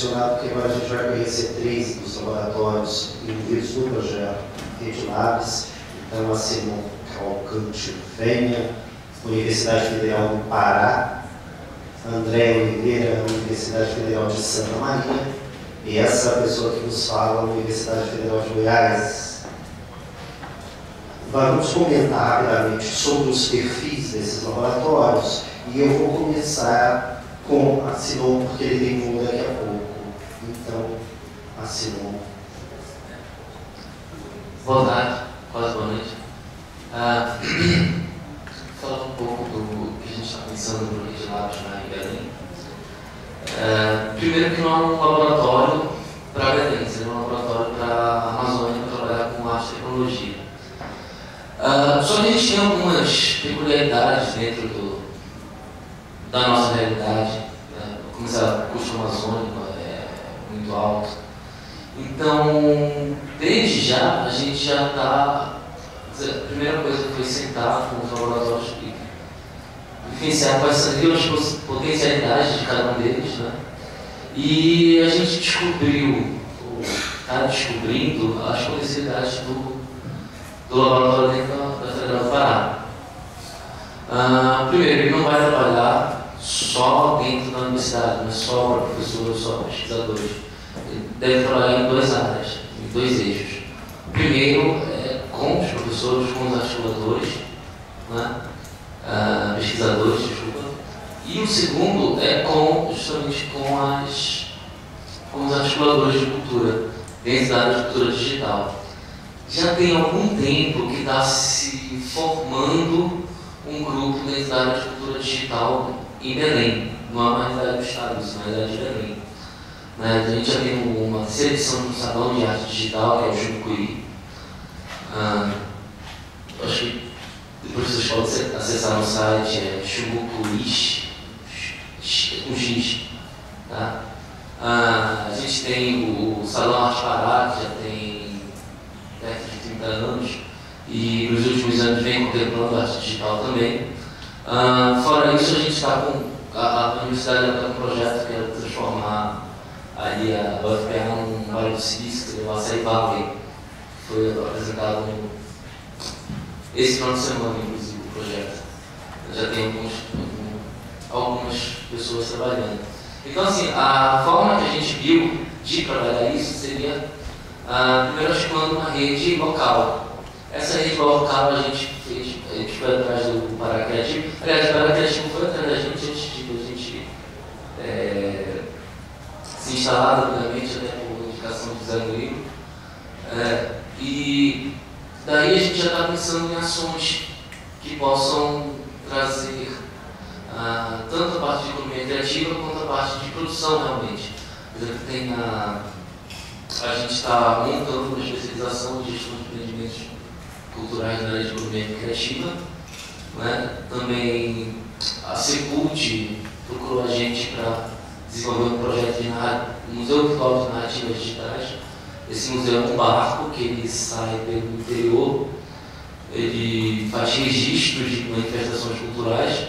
emocionado porque agora a gente vai conhecer três dos laboratórios envolvidos no projeto Rede Labs. Então, a Simon Calcante Venha, Universidade Federal do Pará, André Oliveira, Universidade Federal de Santa Maria, e essa pessoa que nos fala, Universidade Federal de Goiás. Vamos comentar rapidamente sobre os perfis desses laboratórios e eu vou começar com a Sinon, porque ele tem um daqui a pouco. A Sinon. Boa tarde, quase boa noite. Ah, falar um pouco do que a gente está pensando no Rede Labs em Belém. Ah, primeiro que não é um laboratório para Belém, seria um laboratório para a Amazônia para trabalhar com arte e tecnologia. Ah, só que a gente tem algumas peculiaridades dentro do, da nossa realidade. Né? Começar o custo amazônico é muito alto. Então, desde já, a gente já está. A primeira coisa foi sentar com os laboratórios e vivenciar quais seriam as potencialidades de cada um deles. Né? E a gente descobriu, está descobrindo, as potencialidades do, do laboratório da Federal do Pará. Ah, primeiro, ele não vai trabalhar só dentro da universidade, é só para professores, só para pesquisadores. Deve trabalhar em duas áreas, em dois eixos. Primeiro é com os professores, com os articuladores, né? ah, pesquisadores, desculpa. E o segundo é com, justamente com, as, com os articuladores de cultura, dentro da área de cultura digital. Já tem algum tempo que está se formando um grupo dentro da área de cultura digital em Belém. Não é uma realidade do Estado, isso é uma realidade de Belém. Né? A gente já tem uma edição do Salão de Arte Digital, que é o Jumucuí. Ah, acho que depois vocês podem acessar no site, é Jumucuí, com X. Tá? Ah, a gente tem o Salão Arte Pará, que já tem perto de 30 anos e nos últimos anos vem contemplando arte digital também. Uh, fora isso, a gente está com. A, a universidade está com um projeto que é transformar ali a UFPR num Vale do Silício, que é o Açaí Valley, foi apresentado no, esse final de semana, inclusive, o projeto. Já tem alguns, algumas pessoas trabalhando. Então, assim, a forma que a gente viu de trabalhar isso seria, uh, primeiro, articulando uma rede local essa rede local a gente fez, a gente foi atrás do Pará Criativo. Aliás, o Pará Criativo foi atrás da gente antes de a gente é, se instalar rapidamente, até por indicação de Zé Murilo. É, e daí a gente já está pensando em ações que possam trazer ah, tanto a parte de economia criativa quanto a parte de produção realmente. Por exemplo, tem a, a gente está montando uma especialização de gestão de empreendimentos culturais na área de economia criativa. Né? Também a Secult procurou a gente para desenvolver um projeto de um Museu Virtual de Narrativas Digitais. Esse museu é um barco que ele sai pelo interior, ele faz registros de manifestações culturais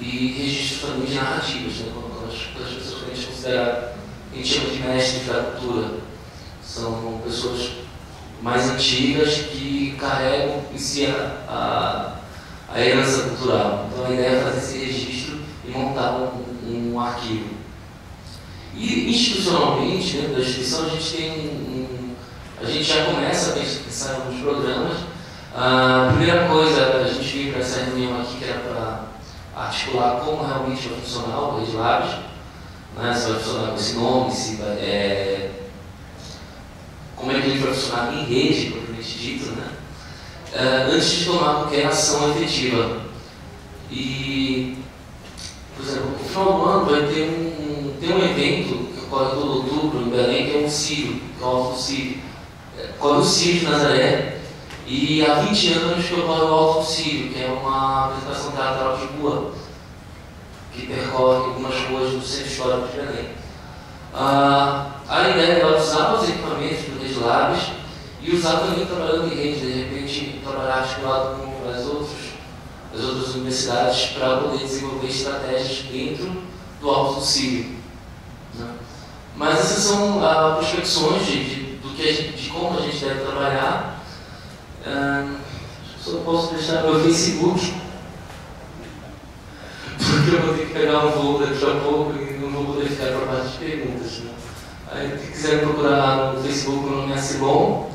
e registros também de narrativas, né? quando as pessoas que a gente considera, a gente chama de mestres da cultura. São pessoas mais antigas que carregam em si a, a, a herança cultural. Então a ideia é fazer esse registro e montar um, um arquivo. E institucionalmente, dentro da instituição, a gente tem um, a gente já começa a pensar em alguns programas. A primeira coisa, a gente veio para essa reunião aqui que era para articular como realmente vai funcionar o Rede Labs, né? se vai funcionar com esse nome, se vai, é, como é que ele vai funcionar em rede, propriamente dito, né? Uh, antes de tomar qualquer ação efetiva. E, por exemplo, no final do ano vai ter um, tem um evento que ocorre todo outubro em Belém, que é um Sírio, que é o Alto Sírio. Ocorre o Sírio de Nazaré, e há 20 anos que ocorre o Alto Sírio, que é uma apresentação teatral de rua, que percorre algumas ruas do centro histórico de Belém. Uh, a ideia é usar os equipamentos do Rede Labs e usar também trabalhando em rede, de repente trabalhar articulado com as outras, as outras universidades para poder desenvolver estratégias dentro do Alto do. Né? essas são ah, prospecções de, de, do que gente, de como a gente deve trabalhar. Ah, só posso deixar meu Facebook, porque eu vou ter que pegar um voo daqui a pouco e não vou poder ficar para parte de perguntas. Né? Aí, se quiser procurar no Facebook, meu nome é Silon.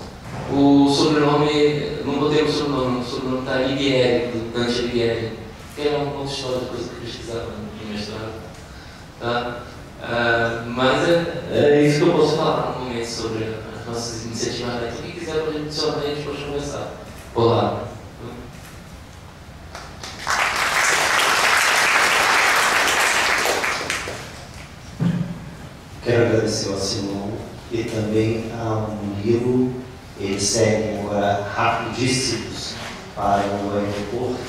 O sobrenome, não botei o sobrenome, o sobrenome está Alighieri, do Dante Alighieri, que é uma outra história, depois que eu precisava no mestrado. Tá? Uh, mas é, é, isso que eu posso falar no momento sobre as nossas iniciativas. Né? Quem quiser pode adicionar, a gente pode conversar por lá. Quero agradecer ao Simão e também ao Murilo. Eles seguem agora rapidíssimos para o aeroporto.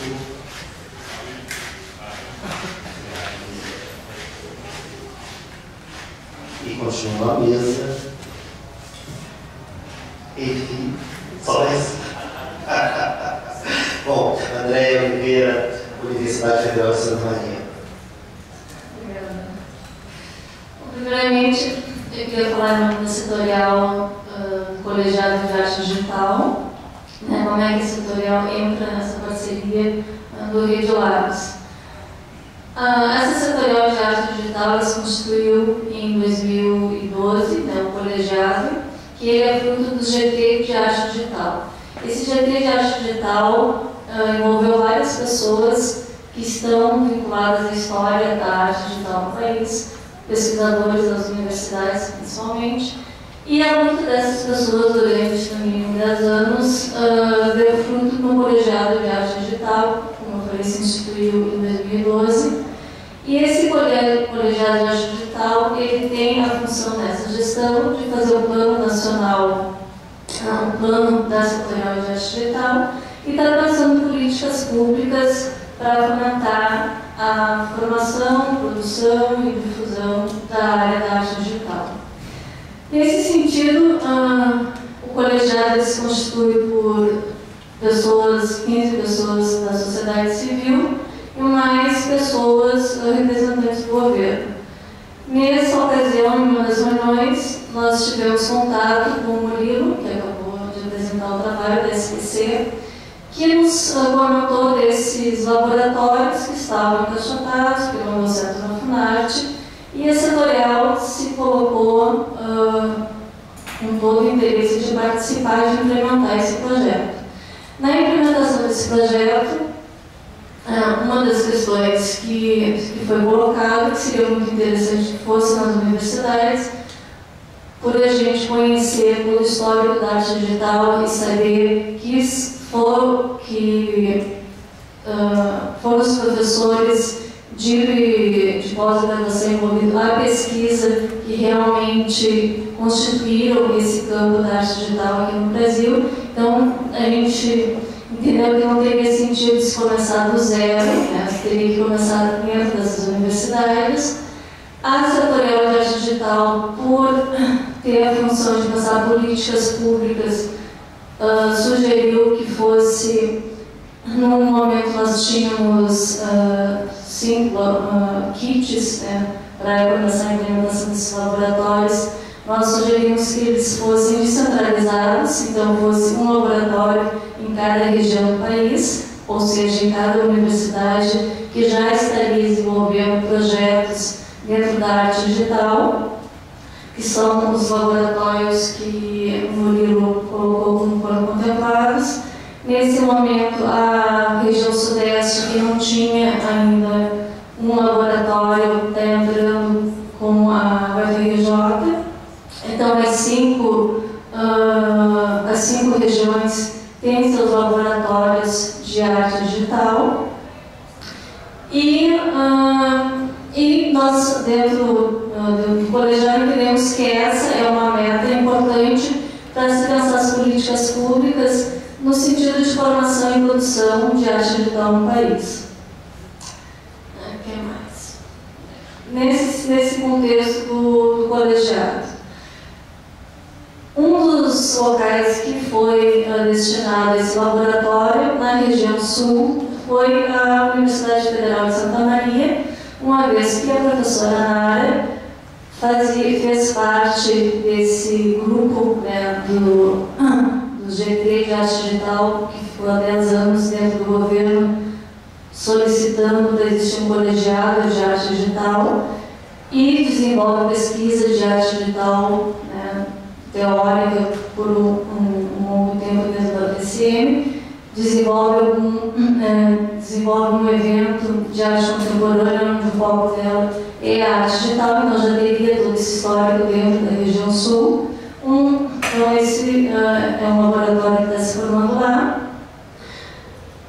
E continuam na mesa. Enfim, só. Bom, André Oliveira, Universidade Federal de Santa Maria. Primeiramente, eu queria falar no setorial uh, colegiado de arte digital, né, como é que esse setorial entra nessa parceria uh, do Rio de Lagos. Essa setorial de arte digital se constituiu em 2012, né, o colegiado, que ele é fruto do GT de arte digital. Esse GT de arte digital uh, envolveu várias pessoas que estão vinculadas à história da arte digital no país, pesquisadores das universidades principalmente, e a luta dessas pessoas durante também 10 anos uh, deu fruto no colegiado de arte digital, como eu falei, se instituiu em 2012. E esse colegiado de arte digital, ele tem a função nessa gestão de fazer o plano nacional, uh, o plano da setorial de arte digital, e está pensando políticas públicas para fomentar a formação, produção e difusão da área da arte digital. Nesse sentido, uh, o colegiado se constitui por pessoas, 15 pessoas da sociedade civil mais pessoas representantes do governo. Nessa ocasião, em uma das reuniões, nós tivemos contato com o Murilo, que acabou de apresentar o trabalho da SPC, que nos comentou desses laboratórios que estavam encaixotados pelo Centro da Funarte e a setorial se colocou uh, com todo o interesse de participar e de implementar esse projeto. Na implementação desse projeto, uma das questões que, que foi colocada, que seria muito interessante que fosse nas universidades, por a gente conhecer o histórico da arte digital e saber que foram, que, uh, foram os professores de, de pós-graduação envolvidos na pesquisa que realmente constituíram esse campo da arte digital aqui no Brasil. Então, a gente entendeu que não teria sentido se começar do zero, né? teria que começar dentro dessas universidades. A setorial de arte digital, por ter a função de passar políticas públicas uh, sugeriu que fosse, num momento nós tínhamos uh, cinco uh, kits né, para começar a implementação desses laboratórios, nós sugerimos que eles fossem descentralizados, então fosse um laboratório cada região do país, ou seja, em cada universidade que já estaria desenvolvendo projetos dentro da arte digital que são os laboratórios que o Murilo colocou como foram contemplados. Nesse momento, a região sudeste, que não tinha ainda um laboratório, está entrando com a UFRJ. Então, as cinco, uh, as cinco regiões têm seus laboratórios de arte digital. E, uh, e nós, dentro do colegiado, entendemos que essa é uma meta importante para se pensar as políticas públicas no sentido de formação e produção de arte digital no país. O é, que mais? Nesse, nesse contexto do, do colegiado, um dos locais que foi uh, destinado a esse laboratório na região sul foi a Universidade Federal de Santa Maria, uma vez que a professora Nara fazia, fez parte desse grupo né, do, do GT de arte digital, que ficou há 10 anos dentro do governo, solicitando para existir um colegiado de arte digital e desenvolve pesquisa de arte digital teórica por um, um, longo tempo dentro da PCM, desenvolve, algum, é, desenvolve um evento de arte contemporânea onde o foco dela é a arte digital, então já teria todo esse histórico dentro da região sul. Um, então esse uh, é um laboratório que está se formando lá.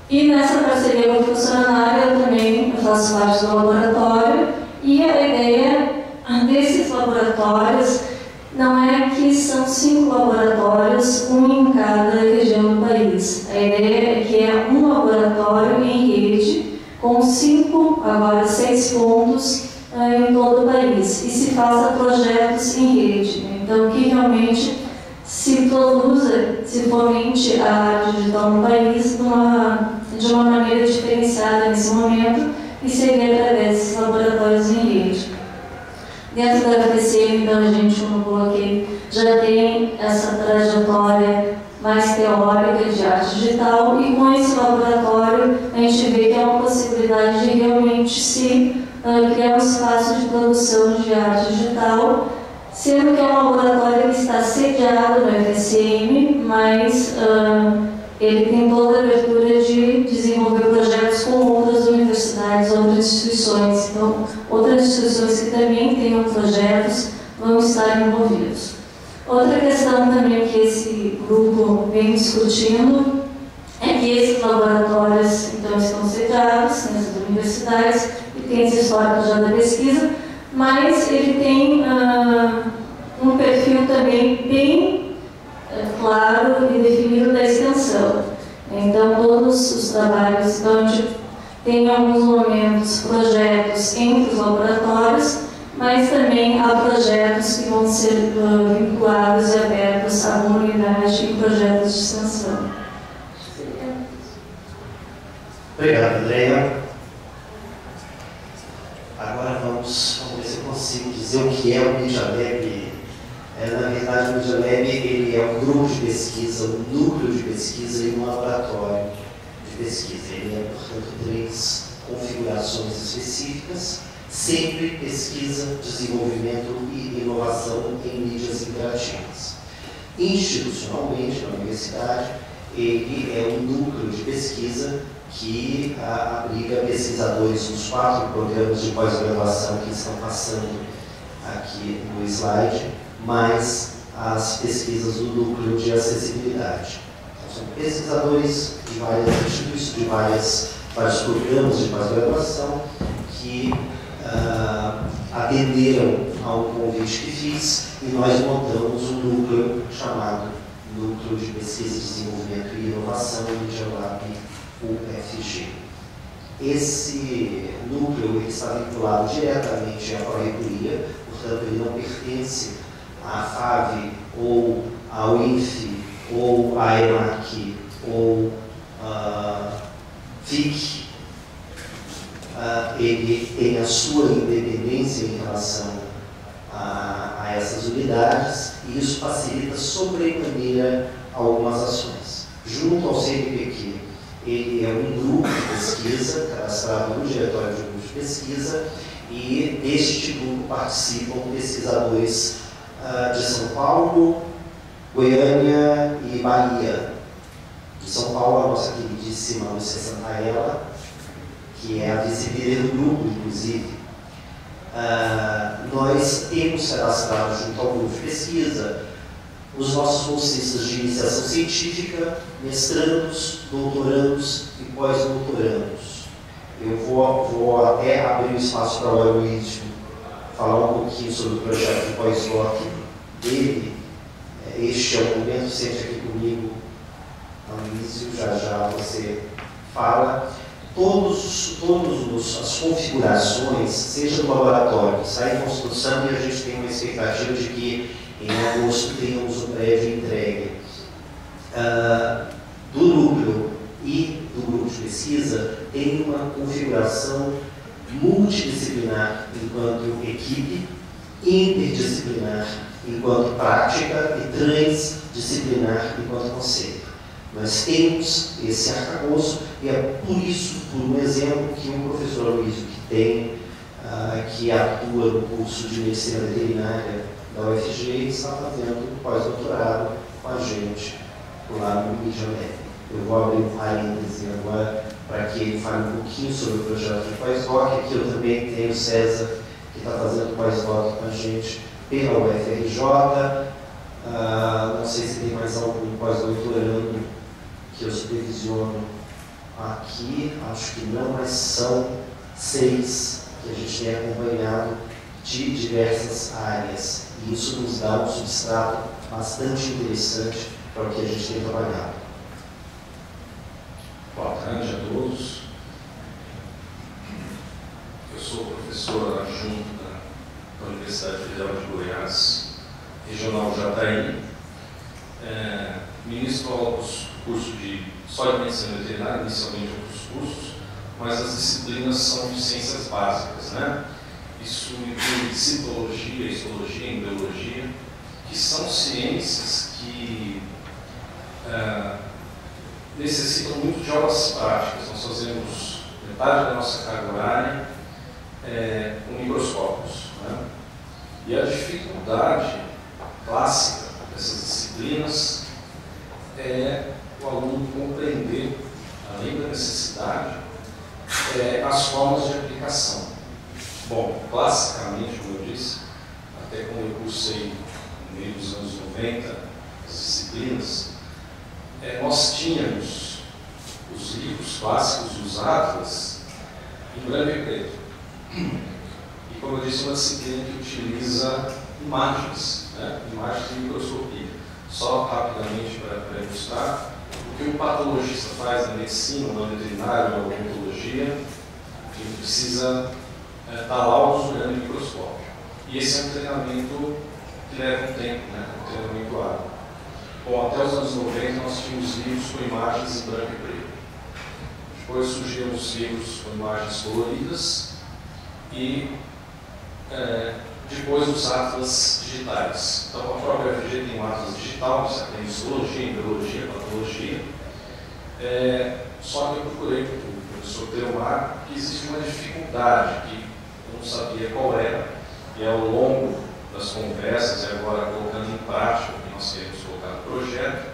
E nessa parceria com a funcionária eu também faço parte do laboratório e a ideia desses laboratórios não é que são cinco laboratórios, um em cada região do país. A ideia é que é um laboratório em rede, com cinco, agora seis pontos uh, em todo o país, e se faça projetos em rede. Então, que realmente se produza, se fomente a arte digital no país de uma maneira diferenciada nesse momento e seria através desses laboratórios em rede. Dentro da então, a gente, como coloquei, já tem essa trajetória mais teórica de arte digital e com esse laboratório a gente vê que é uma possibilidade de realmente se uh, criar um espaço de produção de arte digital, sendo que é um laboratório que está sediado no FSM, mas uh, ele tem toda a abertura de desenvolver projetos com outras universidades, outras instituições. Então, outras instituições que também tenham projetos vão estar envolvidos. Outra questão também que esse grupo vem discutindo é que esses laboratórios então estão sediados nas universidades e tem esse histórico já da pesquisa, mas ele tem uh, um perfil também bem claro e definido da extensão. Então, todos os trabalhos, gente tem alguns momentos projetos entre os laboratórios, mas também há projetos que vão ser uh, vinculados e abertos à comunidade e projetos de extensão. Obrigado, Andréia. Agora vamos, vamos ver se eu consigo dizer o que é o MediaLab é, na verdade, o MediaLab ele é um grupo de pesquisa, um núcleo de pesquisa e um laboratório pesquisa. Ele é, portanto, três configurações específicas, sempre pesquisa, desenvolvimento e inovação em mídias interativas. Institucionalmente, na universidade, ele é um núcleo de pesquisa que a, abriga pesquisadores nos quatro programas de pós-graduação que estão passando aqui no slide, mais as pesquisas do núcleo de acessibilidade. São pesquisadores de várias instituições, de várias, vários programas de pós-graduação que uh, atenderam ao convite que fiz e nós montamos um núcleo chamado Núcleo de Pesquisa, Desenvolvimento e Inovação, Lab UFG. Esse núcleo está vinculado diretamente à Proreitoria, portanto, ele não pertence à FAV ou ao INF ou à EMAC ou à FIC, uh, ele tem a sua independência em relação a, a essas unidades e isso facilita sobremaneira algumas ações. Junto ao CNPq, ele é um grupo de pesquisa, cadastrado no Diretório de Grupo de Pesquisa, e deste grupo participam pesquisadores uh, de São Paulo, Goiânia e Bahia. De São Paulo, a nossa queridíssima Lúcia Santaella, que é a vice-líder do grupo, inclusive. Uh, nós temos cadastrado junto ao grupo de pesquisa os nossos bolsistas de iniciação científica, mestrandos, doutorandos e pós-doutorandos. Eu vou, vou até abrir o espaço para o Aloysio falar um pouquinho sobre o projeto de pós-doc dele. Este é o momento, sente aqui comigo, Aloysio, já já você fala. Todos, todos as configurações, seja no laboratório, que sai em construção e a gente tem uma expectativa de que em agosto tenhamos o prédio entregue uh, do núcleo e do grupo de pesquisa, tem uma configuração multidisciplinar enquanto equipe, interdisciplinar enquanto prática e transdisciplinar enquanto conceito. Nós temos esse arcabouço e é por isso, por um exemplo, que o professor Luiz, que tem, uh, que atua no curso de medicina veterinária da UFG, está fazendo pós-doutorado com a gente lá no Janeiro. Eu vou abrir um parêntese agora para que ele fale um pouquinho sobre o projeto de pós-doc. Aqui eu também tenho o César, que está fazendo pós-doc com a gente pela UFRJ. Uh, não sei se tem mais algum pós-doutorando que eu supervisiono aqui, acho que não, mas são seis que a gente tem acompanhado de diversas áreas. E isso nos dá um substrato bastante interessante para o que a gente tem trabalhado. Boa tarde a todos. Eu sou professor adjunto da Universidade Federal de Goiás, Regional Jataí. É, ministro aula curso de só de medicina veterinária, inicialmente outros cursos, mas as disciplinas são de ciências básicas, né? Isso inclui citologia, histologia, embriologia, que são ciências que é, necessitam muito de aulas práticas. Nós fazemos metade da nossa carga horária é, com microscópios. Né? E a dificuldade clássica dessas disciplinas é o aluno compreender, além da necessidade, é, as formas de aplicação. Bom, classicamente, como eu disse, até quando eu cursei no meio dos anos 90 as disciplinas, é, nós tínhamos os livros clássicos, os atlas, em branco e preto. Como eu disse, uma disciplina que utiliza imagens, né? imagens de microscopia. Só rapidamente para ilustrar, o que o patologista faz na medicina, na veterinária, na odontologia, ele precisa é, estar lá olhando o microscópio. E esse é um treinamento que leva um tempo, né? um treinamento árduo. Bom, até os anos 90 nós tínhamos livros com imagens em branco e preto. Depois surgiram os livros com imagens coloridas e é, depois os atlas digitais. Então a própria FG tem um atlas digital, você tem histologia, embriologia, patologia. É, só que eu procurei com o professor Teomar que existe uma dificuldade que eu não sabia qual era, e ao longo das conversas e agora colocando em prática o que nós queremos colocar no projeto,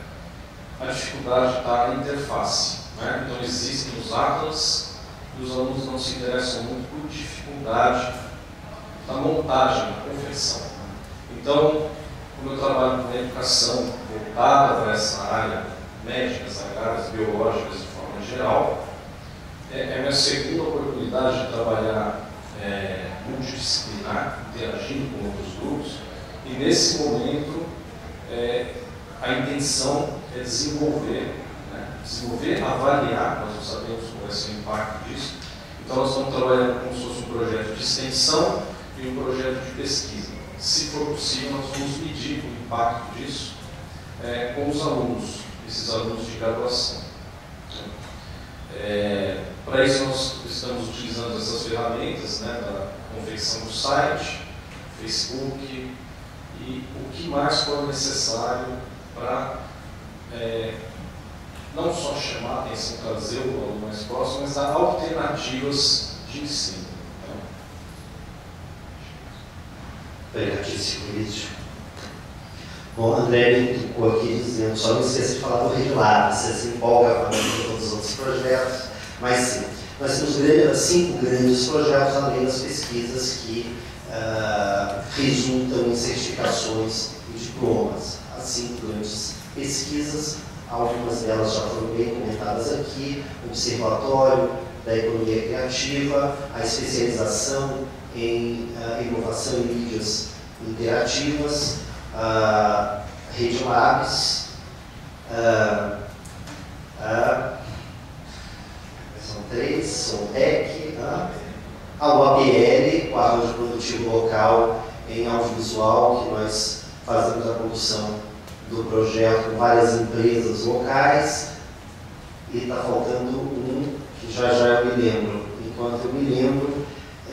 a dificuldade está na interface. Né? Então existem os atlas e os alunos não se interessam muito por dificuldade na montagem, na confecção. Então, como eu trabalho com educação voltada para essa área médica, áreas biológicas de forma geral, é, é minha segunda oportunidade de trabalhar é, multidisciplinar, interagindo com outros grupos, e nesse momento é, a intenção é desenvolver, né, desenvolver, avaliar, nós não sabemos qual vai ser o impacto disso, então nós estamos trabalhando como se fosse um projeto de extensão e um projeto de pesquisa. Se for possível, nós vamos medir o impacto disso é, com os alunos, esses alunos de graduação. É, Para isso, nós estamos utilizando essas ferramentas né, da confecção do site, Facebook e o que mais for necessário para é, não só chamar a atenção, trazer o aluno mais próximo, mas dar alternativas de ensino. Obrigadíssimo, Lídio. Bom, André me tocou aqui dizendo, só não esqueça de falar do Regular, você se empolga falando de todos os outros projetos, mas sim, nós temos cinco grandes projetos além das pesquisas que uh, resultam em certificações e diplomas. As cinco grandes pesquisas, algumas delas já foram bem comentadas aqui, Observatório da Economia Criativa, a especialização em uh, inovação em mídias interativas, uh, Rede Labs, uh, uh, são três, são TEC, uh, a UAPL, o arranjo produtivo local em audiovisual, que nós fazemos a produção do projeto com várias empresas locais, e está faltando um que já já eu me lembro. Enquanto eu me lembro,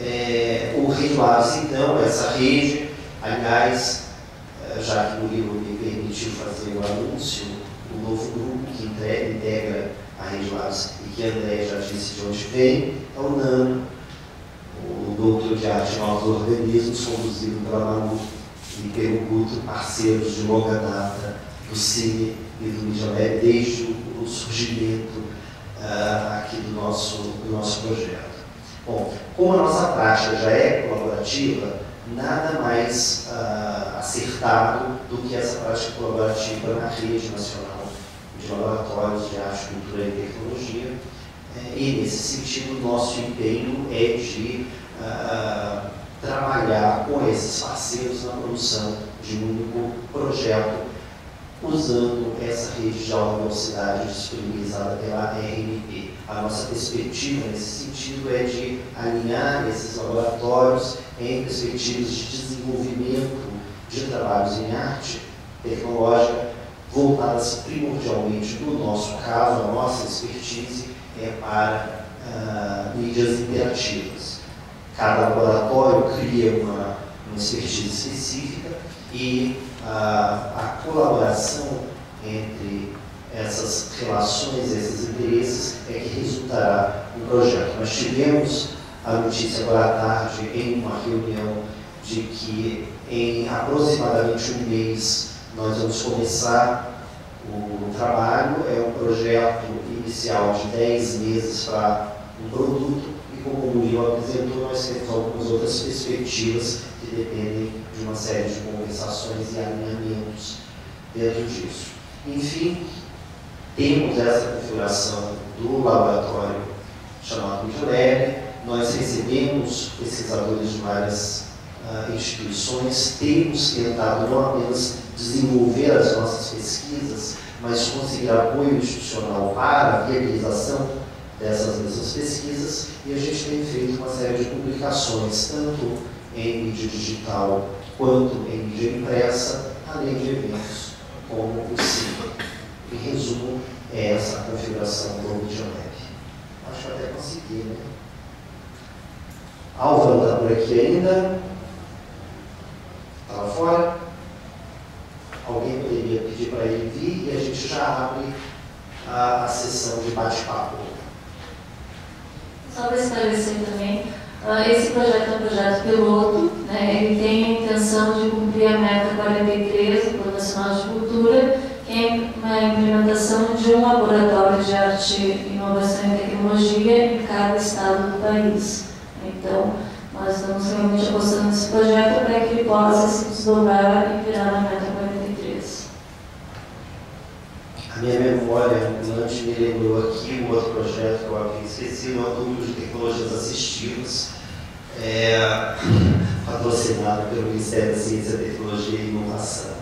é, o Labs, então, essa rede Aliás, eh, já que o Murilo me permitiu fazer o anúncio, o novo grupo que integra a Rede Labs e que André já disse de onde vem, é o NANO, o Núcleo de Arte Novos Organismos, conduzido pela Manu e pelo Guto, parceiros de longa data do Cine e do Media desde o surgimento uh, aqui do nosso, do nosso projeto. Bom, como a nossa prática já é colaborativa, nada mais uh, acertado do que essa prática colaborativa na rede nacional de laboratórios de arte, cultura e tecnologia. É, e, nesse sentido, nosso empenho é de uh, trabalhar com esses parceiros na produção de um único projeto, usando essa rede de alta velocidade disponibilizada pela RMP. A nossa perspectiva nesse sentido é de alinhar esses laboratórios em perspectivas de desenvolvimento de trabalhos em arte tecnológica voltadas primordialmente, no nosso caso, a nossa expertise é para uh, mídias interativas. Cada laboratório cria uma, uma expertise específica e uh, a colaboração entre essas relações, esses interesses, é que resultará no projeto. Nós tivemos a notícia agora à tarde em uma reunião de que em aproximadamente um mês nós vamos começar o trabalho. É um projeto inicial de 10 meses para um produto e como o Murilo apresentou, nós temos algumas outras perspectivas que dependem de uma série de conversações e alinhamentos dentro disso. Enfim, temos essa configuração do laboratório chamado Midlab, nós recebemos pesquisadores de várias uh, instituições, temos tentado não apenas desenvolver as nossas pesquisas, mas conseguir apoio institucional para a viabilização dessas mesmas pesquisas, e a gente tem feito uma série de publicações, tanto em mídia digital quanto em mídia impressa, além de eventos como o CIMA. Em resumo, é essa a configuração do MediaLab. Acho que até consegui, né? Álvaro está por aqui ainda. Estava fora. Alguém poderia pedir para ele vir e a gente já abre a, a sessão de bate-papo. Só para esclarecer também, uh, esse projeto é um projeto piloto, né? ele tem a intenção de cumprir a meta 43 do Plano Nacional de Cultura, que é a implementação de um laboratório de arte, inovação e tecnologia em cada estado do país. Então, nós estamos realmente apostando nesse projeto para que ele possa se desdobrar e virar a meta 43. A minha memória ambulante me lembrou aqui um outro projeto que eu havia esquecido, o Núcleo de Tecnologias Assistivas, é, patrocinado pelo Ministério da Ciência, Tecnologia e Inovação.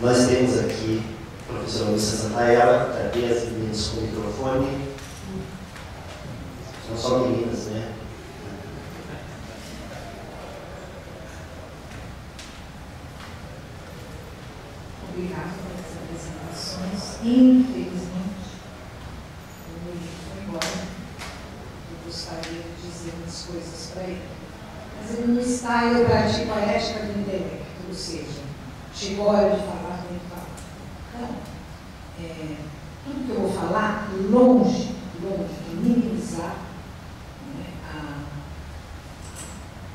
Nós temos aqui professora Lúcia Santaella, cadê as meninas com o microfone? São só meninas, né? obrigado por essas apresentações. Infelizmente, o Luiz foi embora. Eu gostaria de dizer umas coisas para ele. Mas ele não está, eu pratico a ética do intelecto, ou seja, chegou a hora de falar. Então, é, tudo que eu vou falar, longe, longe de minimizar né, a,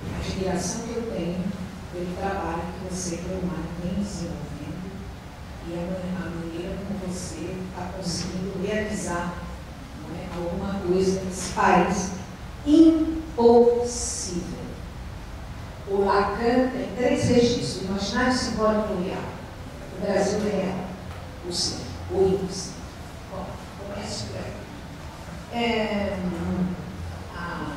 a admiração que eu tenho pelo trabalho que você, Cleomar, vem desenvolvendo e a, maneira como você está conseguindo realizar é, alguma coisa nesse país impossível. O Lacan tem três registros, o imaginário simbólico e real. O Brasil é real, ou seja, o impossível. Bom, começo por aí. É, a,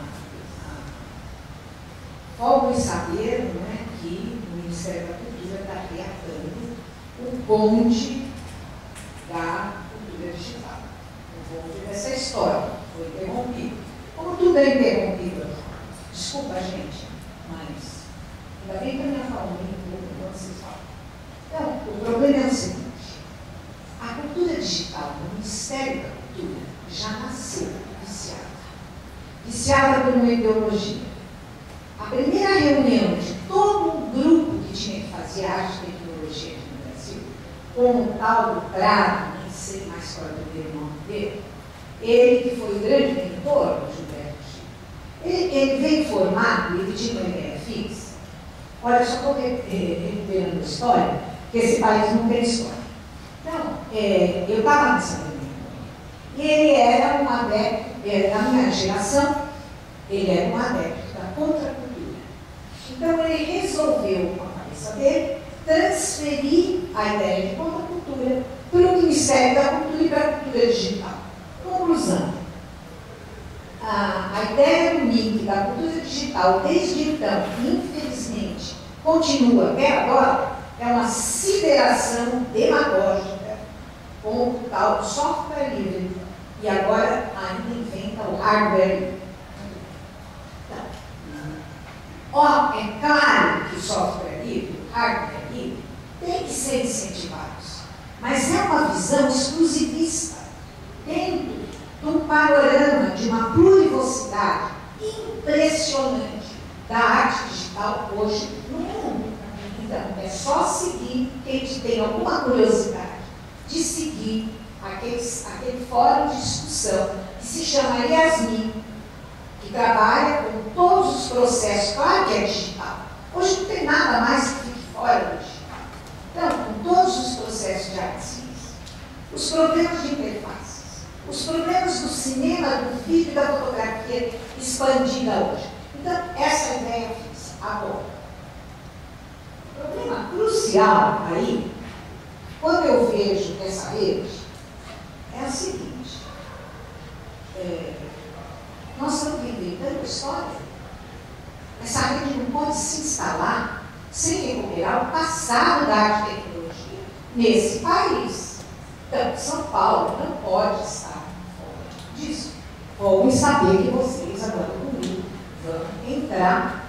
a, saber não é, que o Ministério da Cultura está reatando o bonde da cultura digital. O bonde dessa história foi interrompido. Como tudo é interrompido, desculpa, gente, mas ainda bem que a minha fala um pouco quando se fala. Então, o problema é o seguinte: a cultura digital, o Ministério da Cultura, já nasceu viciada. Viciada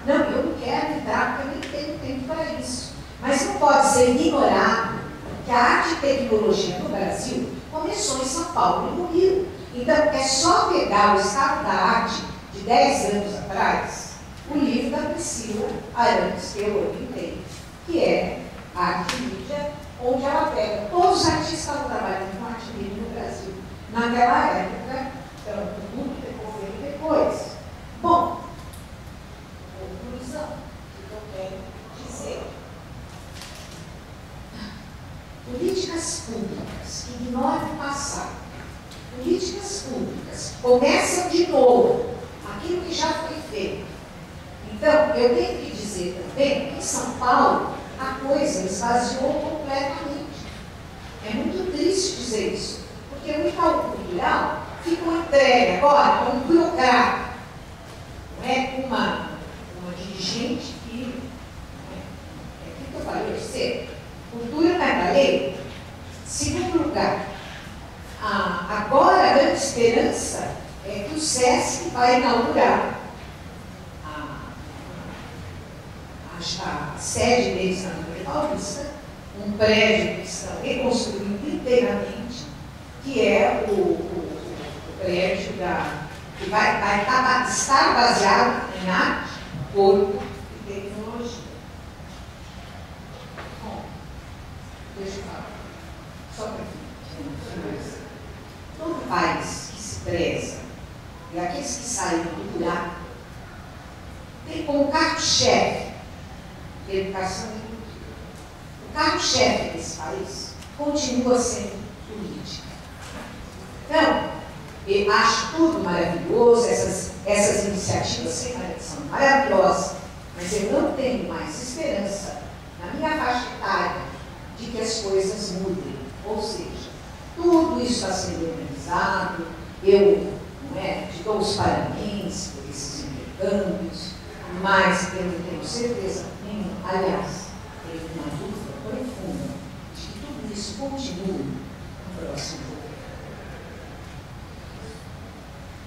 Não, eu não quero entrar porque eu nem tenho tempo para isso. Mas não pode ser ignorado que a arte e tecnologia no Brasil começou em São Paulo e no Rio. Então, é só pegar o estado da arte de 10 anos atrás, o livro da Priscila Arantes, que eu orientei, que é Arte e Mídia, onde ela pega todos os artistas que estavam trabalhando com arte mídia no Brasil. Naquela época, então, tudo decorreu depois. Bom, conclusão, o que eu quero dizer. Políticas públicas que ignoram o passado. Políticas públicas começam de novo aquilo que já foi feito. Então, eu tenho que dizer também que em São Paulo a coisa esvaziou completamente. É muito triste dizer isso, porque o Itaú Cultural ficou entregue agora a um burocrata, não é? Uma, uma dirigente que. É, é que eu falei você. Cultura não é para lei. Segundo lugar, agora a grande esperança é que o SESC vai inaugurar a, a sede deles na Vila Paulista, um prédio que estão reconstruindo inteiramente, que é o, o, o prédio da, que vai, vai tá, estar baseado em arte, corpo e tecnologia. Bom, deixa eu falar. Só para Todo país que se preza, e aqueles que saíram do buraco, tem como carro-chefe educação e cultura. O carro-chefe desse país continua sendo política. Então, eu acho tudo maravilhoso, essas, essas iniciativas são maravilhosas, mas eu não tenho mais esperança na minha faixa etária de que as coisas mudem. Ou seja, tudo isso está sendo eu não é, te dou os parabéns por esses intercâmbios, mas eu não tenho certeza aliás, teve uma dúvida profunda de que tudo isso continue no próximo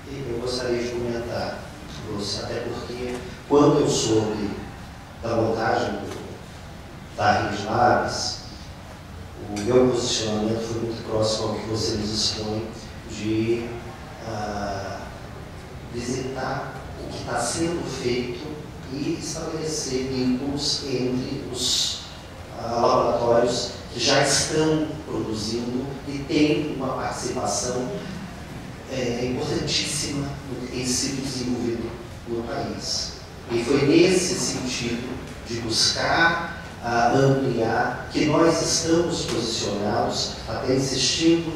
governo. Eu gostaria de comentar, você, até porque quando eu soube da montagem do, Rede Naves, o meu posicionamento foi muito próximo ao que você nos expõe de uh, visitar o que está sendo feito e estabelecer vínculos entre os uh, laboratórios que já estão produzindo e têm uma participação é, importantíssima no que tem sido desenvolvido no país. E foi nesse sentido de buscar uh, ampliar que nós estamos posicionados, até insistindo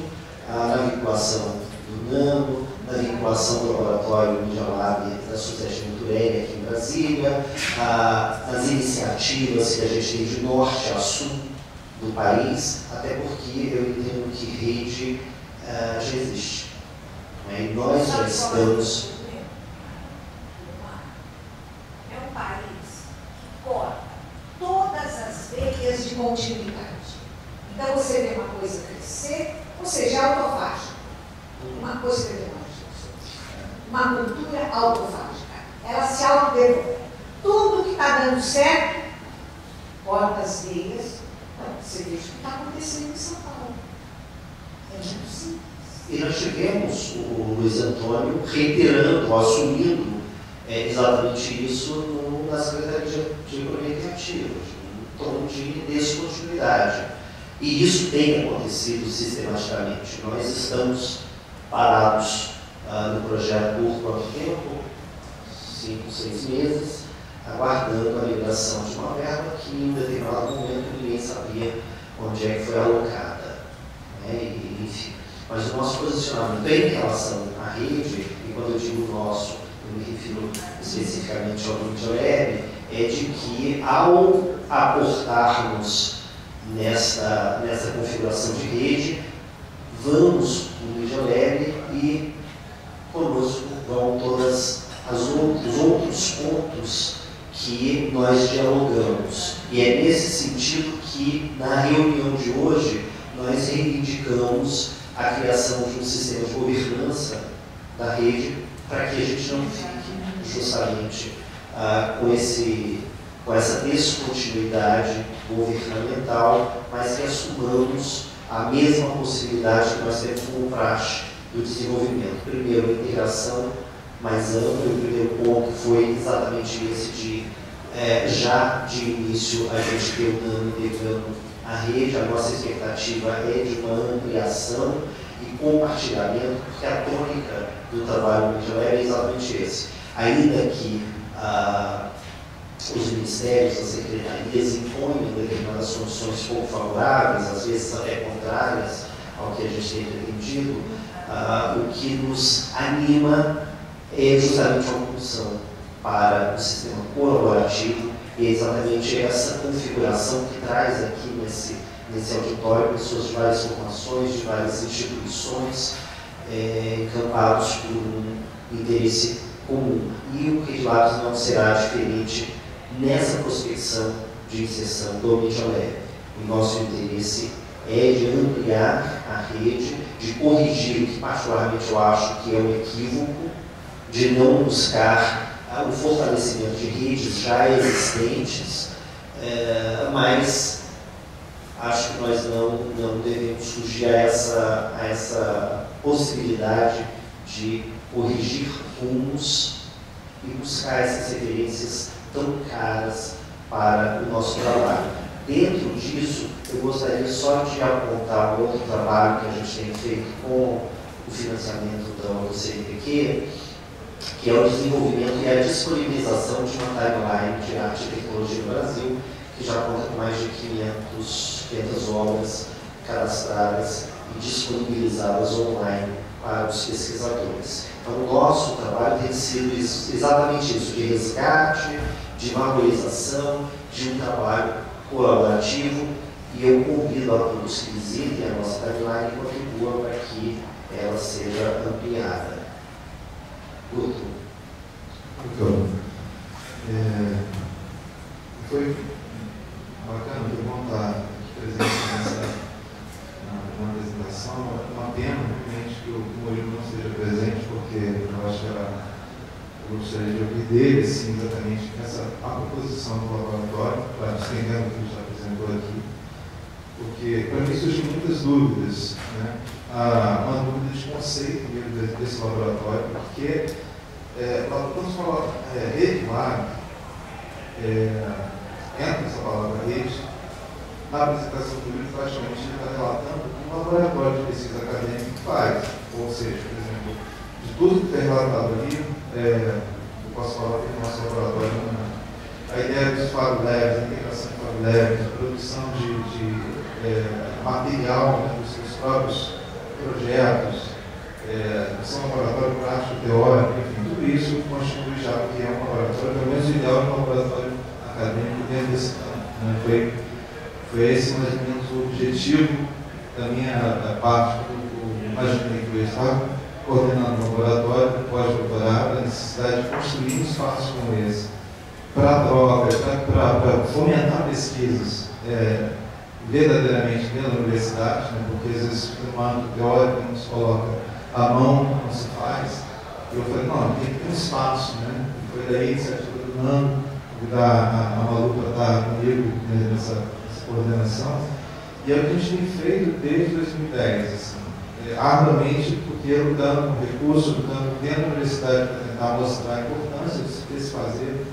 uh, na vinculação do NANO, na vinculação do laboratório Media Lab da Suzete Venturelli aqui em Brasília, nas iniciativas que a gente tem de norte a sul do país, até porque eu entendo que rede já existe. Né? E nós já estamos veias de continuidade. Então você vê uma coisa crescer, ou seja, é autofágica. Uma coisa que uma cultura autofágica. Ela se autodevolve. Tudo que está dando certo, corta as veias. Você veja o que está acontecendo em São Paulo. É muito simples. E nós tivemos o Luiz Antônio reiterando, assumindo é, exatamente isso na Secretaria de, Economia Criativa tom de descontinuidade. E isso tem acontecido sistematicamente. Nós estamos parados ah, no projeto por quanto tempo? Cinco, seis meses, aguardando a liberação de uma verba que em determinado momento ninguém sabia onde é que foi alocada. Né? E, enfim. Mas o nosso posicionamento em relação à rede, e quando eu digo nosso, eu me refiro especificamente ao Web, é de que ao aportarmos nessa, nessa configuração de rede, vamos no MediaLab e conosco vão todas as outros, os outros pontos que nós dialogamos. E é nesse sentido que na reunião de hoje nós reivindicamos a criação de um sistema de governança da rede para que a gente não fique justamente ah, com, esse, com essa descontinuidade governamental, mas que assumamos a mesma possibilidade que nós temos como praxe do desenvolvimento. Primeiro, a integração mais ampla, o primeiro ponto foi exatamente esse de, é, já de início, a gente ter o integrando a rede, a nossa expectativa é de uma ampliação e compartilhamento, porque a tônica do trabalho mundial é exatamente esse. Ainda que ah, os ministérios, as secretarias impõem determinadas soluções pouco favoráveis, às vezes até contrárias ao que a gente tem pretendido, ah, o que nos anima é justamente a condução para o sistema colaborativo e é exatamente essa configuração que traz aqui nesse, nesse auditório pessoas de várias formações, de várias instituições, é, encampados por um interesse comum. E o Rede não será diferente nessa prospecção de inserção do mídia leve. O nosso interesse é de ampliar a rede, de corrigir o que particularmente eu acho que é um equívoco, de não buscar ah, o fortalecimento de redes já existentes, é, mas acho que nós não, não devemos fugir a essa, a essa possibilidade de corrigir rumos e buscar essas referências tão caras para o nosso trabalho. Dentro disso, eu gostaria só de apontar outro trabalho que a gente tem feito com o financiamento do CNPq, que é o desenvolvimento e a disponibilização de uma timeline de arte e tecnologia no Brasil, que já conta com mais de 500, 500 obras cadastradas e disponibilizadas online para os pesquisadores. Então, o nosso trabalho tem sido exatamente isso, de resgate, de valorização, de um trabalho colaborativo, e eu convido a todos que visitem a nossa timeline e contribuam para que ela seja ampliada. Guto. Então, é, foi bacana, bom estar presente nessa na, na apresentação. Uma pena, que o Murilo não esteja presente, porque eu acho que era, eu gostaria de ouvir dele, exatamente, essa, a proposição do laboratório, para estendendo o que ele já apresentou aqui, porque para mim surgem muitas dúvidas, né? Ah, uma dúvida de conceito mesmo desse laboratório, porque é, quando fala é, rede lab, é, entra essa palavra rede, na apresentação do livro, praticamente ele está relatando que um laboratório de pesquisa acadêmica faz. Ou seja, por exemplo, de tudo que está relatado ali, é, eu posso falar que o nosso laboratório, a ideia dos Fab Labs, a integração de Labs, a produção de, de é, material né, dos seus próprios projetos, é, são um laboratório prático, teórico, enfim, tudo isso constitui já o que é um laboratório, pelo menos o ideal de um laboratório acadêmico dentro desse campo. Né? Foi, foi esse mais ou menos o objetivo da minha da parte do imaginei que eu estava coordenando um laboratório pós-doutorado, a necessidade de construir um espaço como esse para troca, para fomentar pesquisas é, verdadeiramente dentro da universidade, né? porque às vezes no âmbito teórico não se coloca a mão, não se faz. E eu falei, não, tem que ter um espaço, né? E foi daí que se do Nando, convidar a, a Malu para estar comigo né, nessa, nessa, coordenação. E é o que a gente tem feito desde 2010, assim, é, arduamente, porque lutando com recursos, lutando dentro da universidade para tentar mostrar a importância de se fazer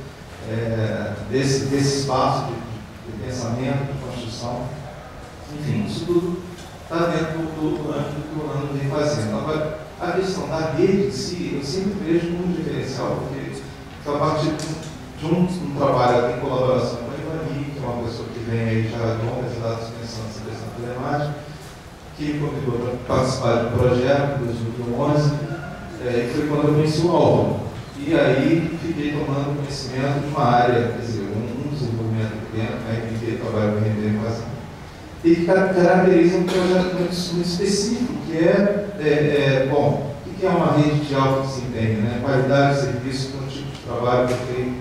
é, desse, desse espaço de, de, pensamento, de construção. Enfim, isso tudo está dentro do, âmbito que o ano vem fazendo. Agora, a questão da rede em si, eu sempre vejo como um diferencial, porque a partir de um, um trabalho em colaboração com a Ivani, que é uma pessoa que vem aí já de longas datas pensando essa questão telemática, que convidou para participar um projeto em 2011, é, foi quando eu conheci o Álvaro. E aí fiquei tomando conhecimento de uma área, quer dizer, um, um desenvolvimento dentro, a MD trabalha com fazendo, e que caracteriza um projeto muito, específico, que é, é, é bom, o que é uma rede de alto desempenho? Né? Qualidade de serviço com um tipo de trabalho que tem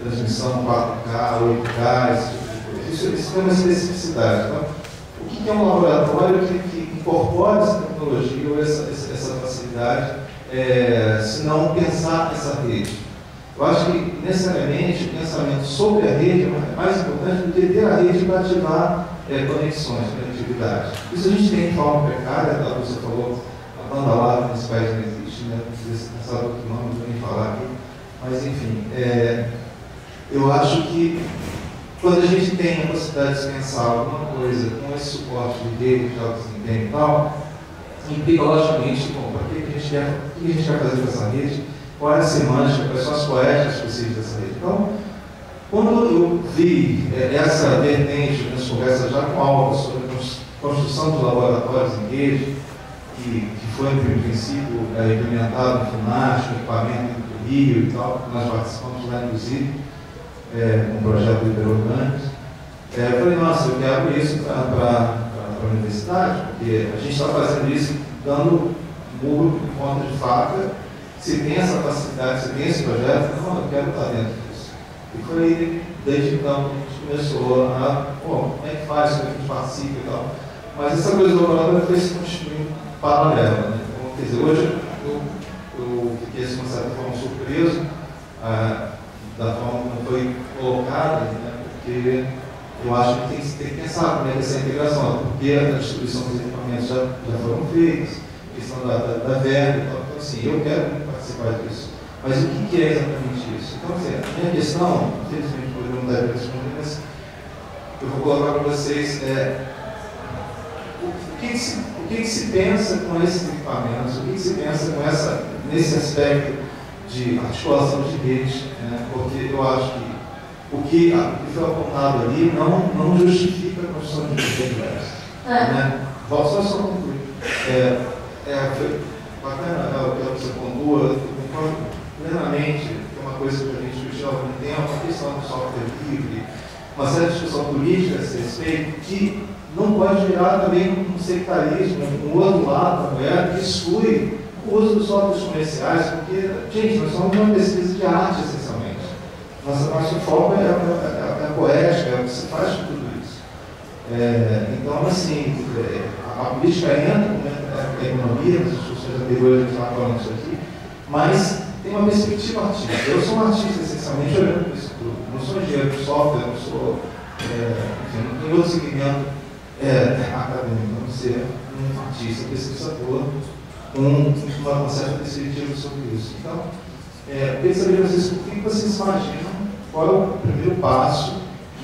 transmissão 4K, 8K, esse tipo de coisa. Isso, isso tem uma especificidade. Então, o que é um laboratório que, que incorpora essa tecnologia ou essa, essa facilidade é, se não pensar nessa rede. Eu acho que, necessariamente, o pensamento sobre a rede é mais importante do que ter a rede para ativar é, conexões, conectividade. Isso a gente tem de forma precária, tá? você falou, a banda larga nesse país não existe, né? não sabe nome, não vou nem falar aqui. Mas, enfim, é, eu acho que quando a gente tem a possibilidade de pensar alguma coisa com esse suporte de rede, de desempenho e tal, implica logicamente, bom, para que a gente quer, o que a gente vai fazer com essa rede, qual é a semântica, quais são as poéticas possíveis dessa rede. Então, quando eu vi é, essa vertente nas conversas já com aula sobre a construção de laboratórios em rede, que, que foi, em princípio, é, implementado no FUNASC, equipamento do Rio e tal, nós participamos lá, inclusive, é, o projeto Liberorganes, é, eu falei, nossa, eu quero isso para a universidade, porque a gente está fazendo isso dando muro em ponta de faca. Se tem essa facilidade, se tem esse projeto, não, eu quero estar dentro disso. E foi desde então a gente começou a, pô, como é que faz, como é que a gente participa e tal. Mas essa coisa do laboratório foi se constituindo paralela. Né? Então, quer dizer, hoje eu, eu fiquei, de uma certa forma, surpreso ah, da forma como foi colocada, né? porque eu acho que tem, tem que pensar como é que essa integração, porque a distribuição dos equipamentos já, já foram feitos, questão da, da, da verba, então, então assim, eu quero participar disso. Mas o que, que é exatamente isso? Então, assim, a minha questão, infelizmente hoje não deve responder, mas eu vou colocar para vocês é, o, que, que, se, o que, que se pensa com esses equipamentos, o que, que se pensa com essa, nesse aspecto de articulação de rede, né? porque eu acho que o que, o que foi apontado ali não, não justifica a construção de identidades. É. Né? Só, só concluir. É, é, foi bacana é, o que você pontua, eu concordo plenamente, que é uma coisa que a gente discutiu há algum tempo, a questão do software livre, uma certa discussão política a esse respeito, que não pode virar também um sectarismo, um outro lado da moeda que exclui o uso dos softwares comerciais, porque, gente, nós somos uma pesquisa de arte, essencialmente. Nossa, nosso foco é, é, é, é a poética, é o que se faz com tudo isso. É, então, assim, é, a, política entra né, a economia, nas discussões anteriores a gente estava falando isso aqui, mas tem uma perspectiva artística. Eu sou um artista, essencialmente, olhando para isso tudo. Não sou engenheiro de software, não sou, é, enfim, não tenho outro segmento é, acadêmico, a não ser um artista, pesquisador, com uma, certa perspectiva sobre isso. Então, é, queria saber de vocês o que vocês imaginam qual é o primeiro passo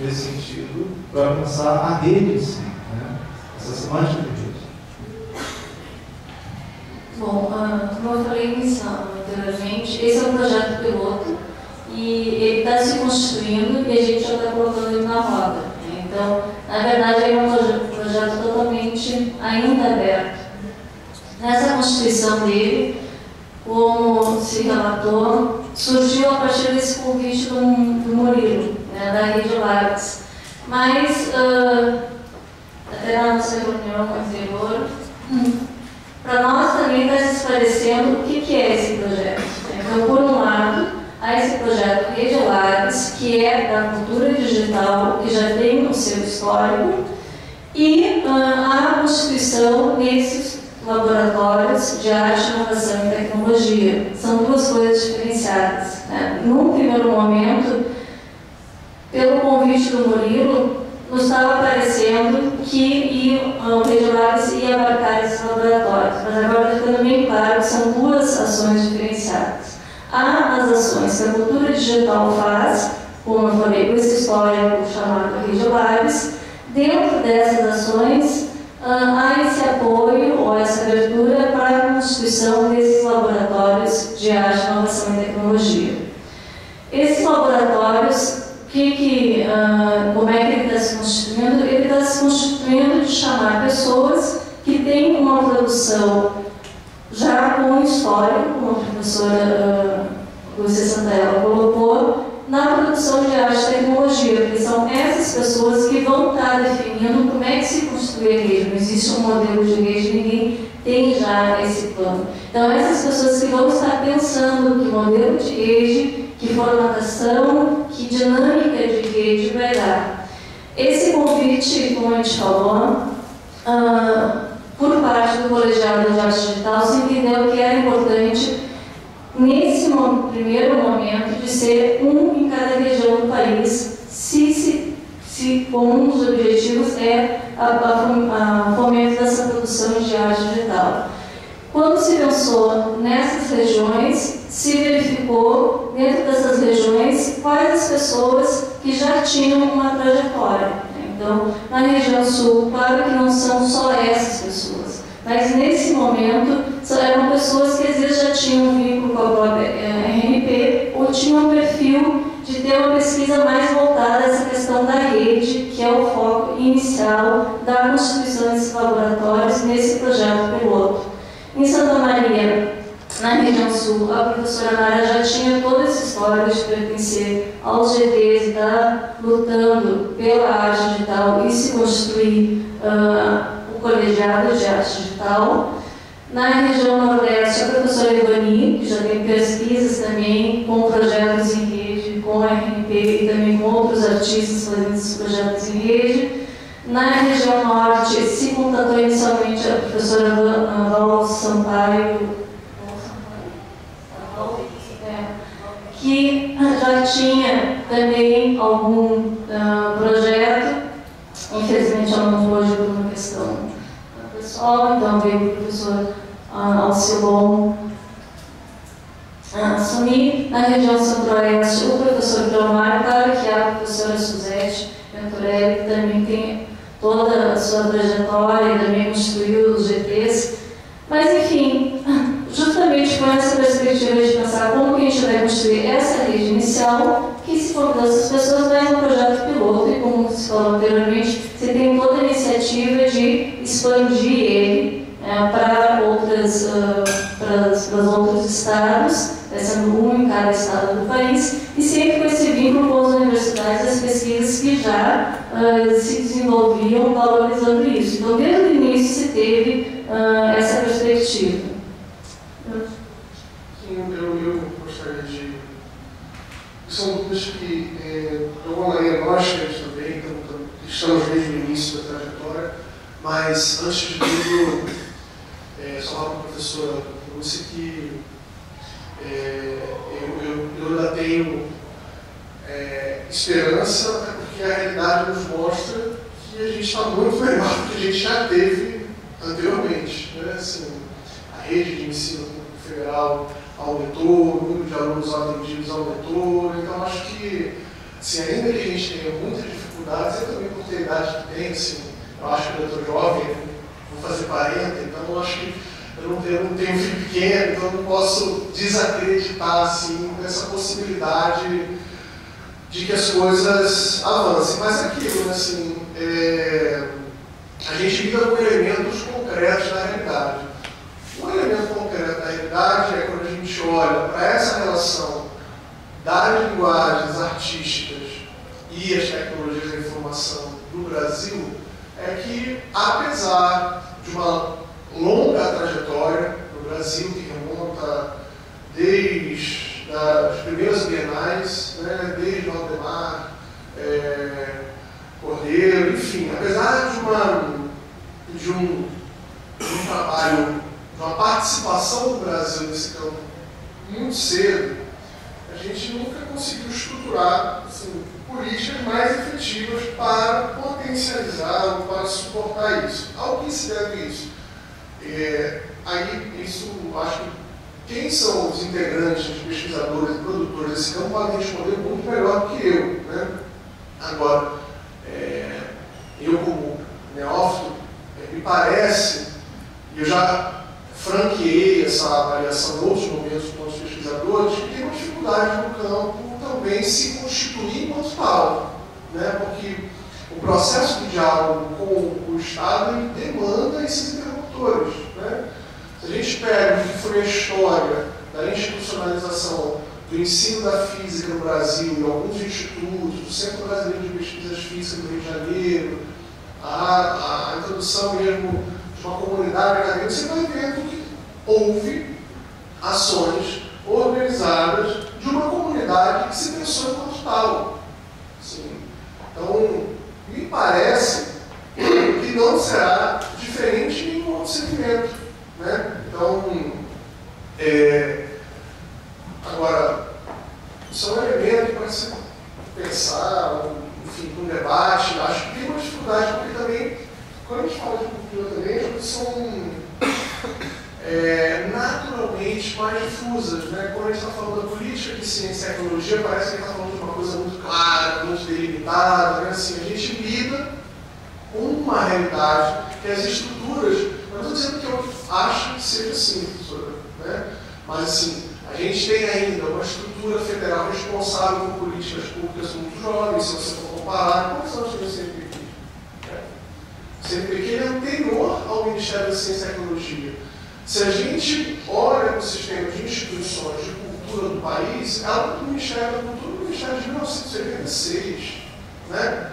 nesse sentido para pensar a rede em si, né? essa semântica de rede. Bom, uh, como eu falei anteriormente, esse é um projeto piloto e ele está se constituindo e a gente já está colocando ele na roda. Né? Então, na verdade, é um projeto totalmente ainda aberto. Nessa constituição dele, como se relatou, surgiu a partir desse convite do, do Murilo, né, da Rede Lages. Mas, uh, até na nossa reunião anterior, para nós também está se esclarecendo o que, que é esse projeto. Então, por um lado, há esse projeto Rede Lages, que é da cultura digital, que já tem o seu histórico, e uh, a constituição desses laboratórios de arte, inovação e tecnologia. São duas coisas diferenciadas. Né? Num primeiro momento, pelo convite do Murilo, nos estava parecendo que o Regionalis ia abarcar esses laboratórios, mas agora está ficando bem claro que são duas ações diferenciadas. Há as ações que a cultura digital faz, como eu falei, com esse histórico chamado Regionalis, dentro dessas ações há esse apoio ou essa abertura para a constituição desses laboratórios de arte, inovação e tecnologia. Esses laboratórios, que, que, uh, como é que ele está se constituindo? Ele está se constituindo de chamar pessoas que têm uma produção já com histórico, como a professora uh, Lúcia Santella colocou, na produção de arte e tecnologia, porque são essas pessoas que vão estar definindo como é que se constrói a rede. Não existe um modelo de rede, ninguém tem já esse plano. Então, essas pessoas que vão estar pensando que modelo de rede, que formatação, que dinâmica de rede vai dar. Esse convite, como a gente falou, uh, por parte do colegiado de arte digital, se entendeu que era importante nesse primeiro momento de ser um em cada região do país, se, se, se um dos objetivos é a fomento dessa produção de arte digital. Quando se pensou nessas regiões, se verificou dentro dessas regiões quais as pessoas que já tinham uma trajetória. Então, na região sul, claro que não são só essas pessoas, mas nesse momento eram pessoas que às vezes já tinham um vínculo com a própria eh, RNP ou tinham um perfil de ter uma pesquisa mais voltada a essa questão da rede, que é o foco inicial da constituição desses laboratórios nesse projeto piloto. Em Santa Maria, na região sul, a professora Nara já tinha toda essa história de pertencer aos GTs e estar lutando pela arte digital e se construir uh, o colegiado de arte digital. Na região Nordeste, a professora Ivani, que já tem pesquisas também com projetos em rede, com a RNP e também com outros artistas fazendo esses projetos em rede. Na região Norte, se contatou inicialmente a professora Val Sampaio, que já tinha também algum uh, projeto, infelizmente ela não pôde por uma questão pessoal, então veio o professor Alcilon assumir na região centro-oeste o professor Guilherme, claro que a professora Suzete Venturelli, que também tem toda a sua trajetória e também construiu os GTs. Mas, enfim, justamente com essa perspectiva de pensar como que a gente vai construir essa rede inicial, que se for dessas pessoas vai um projeto piloto e, como se falou anteriormente, você tem toda a iniciativa de expandir ele é, para, outras, uh, para, para os outros estados, sendo um em cada estado do país, e sempre com esse vínculo com as universidades as pesquisas que já uh, se desenvolviam valorizando isso. Então, desde o início se teve uh, essa perspectiva. Sim, eu, gostaria de. São dúvidas que, é, de alguma maneira, nós também, então, estamos desde o início da trajetória, mas, antes de tudo, é, para a professora Lúcia que é, eu, eu, eu ainda tenho é, esperança, porque a realidade nos mostra que a gente está muito melhor do que a gente já teve anteriormente. Né? Assim, a rede de ensino federal aumentou, o número de alunos atendidos aumentou, então acho que assim, ainda que a gente tenha muita dificuldade dificuldades, eu também por ter a idade que tenho, assim, eu acho que eu estou jovem, fazer 40, então acho que eu não, eu não tenho filho pequeno, então eu não posso desacreditar assim, nessa possibilidade de que as coisas avancem. Mas é aquilo, né, assim, é, a gente lida com elementos concretos da realidade. Um elemento concreto da realidade é quando a gente olha para essa relação das linguagens artísticas e as tecnologias da informação do Brasil, é que, apesar de uma longa trajetória no Brasil, que remonta desde as primeiras bienais, né, desde Valdemar, é, Cordeiro, enfim, apesar de, uma, de, um, de um trabalho, de uma participação do Brasil nesse campo muito cedo, a gente nunca conseguiu estruturar assim, políticas mais efetivas para potencializar ou para suportar isso. Ao que se deve isso? É, aí, isso, acho que quem são os integrantes, os pesquisadores e produtores desse campo podem responder muito melhor que eu. Né? Agora, é, eu como neófito, é, me parece, e eu já franqueei essa avaliação em outros momentos com os pesquisadores, que tem uma dificuldade no campo também se constituir enquanto tal. Né? Porque o processo de diálogo com o Estado demanda esses interlocutores. Né? Se a gente pega o que foi a história da institucionalização do ensino da física no Brasil, em alguns institutos, o Centro Brasileiro de Pesquisas Físicas do Rio de Janeiro, a, a introdução mesmo de uma comunidade acadêmica, você vai vendo que houve ações organizadas de uma comunidade que se pensou enquanto tal. Assim, então, me parece que não será diferente nenhum outro segmento. Né? Então, é, agora, isso é um elemento para se pensar, enfim, um debate. Acho que tem uma dificuldade, porque também, quando a gente fala de cultura também, são é, naturalmente mais difusas. Né? Quando a gente está falando da política de ciência e tecnologia, parece que a gente está falando de uma coisa muito clara, muito delimitada. Né? Assim, a gente lida com uma realidade que as estruturas, não estou dizendo que eu acho que seja assim, professora, né? mas assim, a gente tem ainda uma estrutura federal responsável por políticas públicas muito jovens, se você for comparar, quantos anos tem o CNPq? O CNPq é anterior ao Ministério da Ciência e Tecnologia. Se a gente olha o sistema de instituições de cultura do país, ela do Ministério da Cultura do Ministério de 1976, né?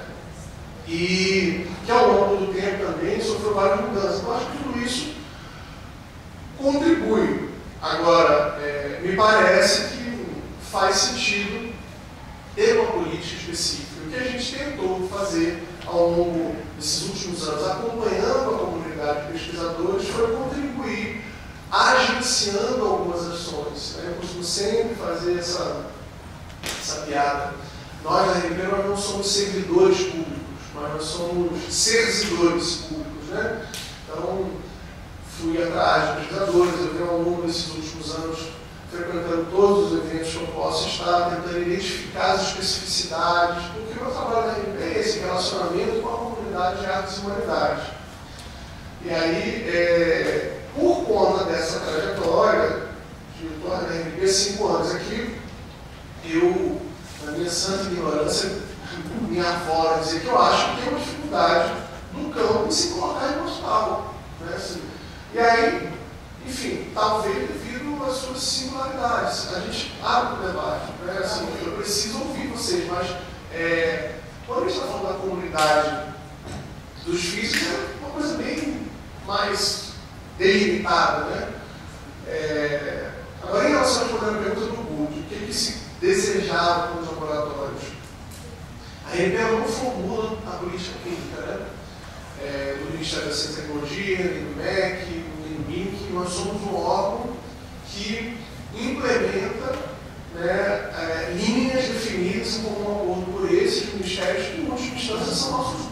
E que ao longo do tempo também sofreu várias mudanças. Eu acho que tudo isso contribui. Agora, é, me parece que faz sentido ter uma política específica. O que a gente tentou fazer ao longo desses últimos anos, acompanhando a comunidade de pesquisadores, foi contribuir agenciando algumas ações. Né? Eu costumo sempre fazer essa, essa piada. Nós, na RP, nós não somos servidores públicos, mas nós somos servidores públicos. Né? Então, fui atrás de pesquisadores, eu venho ao longo desses últimos anos frequentando todos os eventos que eu posso estar, tentando identificar as especificidades, porque o meu trabalho na RP é esse relacionamento com a comunidade de artes e humanidades. E aí, é, por conta dessa trajetória, de torno da RP, cinco anos aqui, eu, na minha santa ignorância, me afora dizer que eu acho que tem uma dificuldade no campo em se colocar em hospital. Né? Assim, e aí, enfim, talvez devido às suas singularidades. A gente abre o debate. Né? Assim, eu preciso ouvir vocês, mas é, quando a gente está falando da comunidade dos físicos, é uma coisa bem mais delimitada. Né? É, agora, em relação a pergunta do Google, o que, que se desejava com os laboratórios? A RPA não formula a política clínica, né? É, do Ministério da Ciência e Tecnologia, do MEC, do INMIC, nós somos um órgão que implementa né, é, linhas definidas em comum acordo por esses ministérios, que em última instância são nossos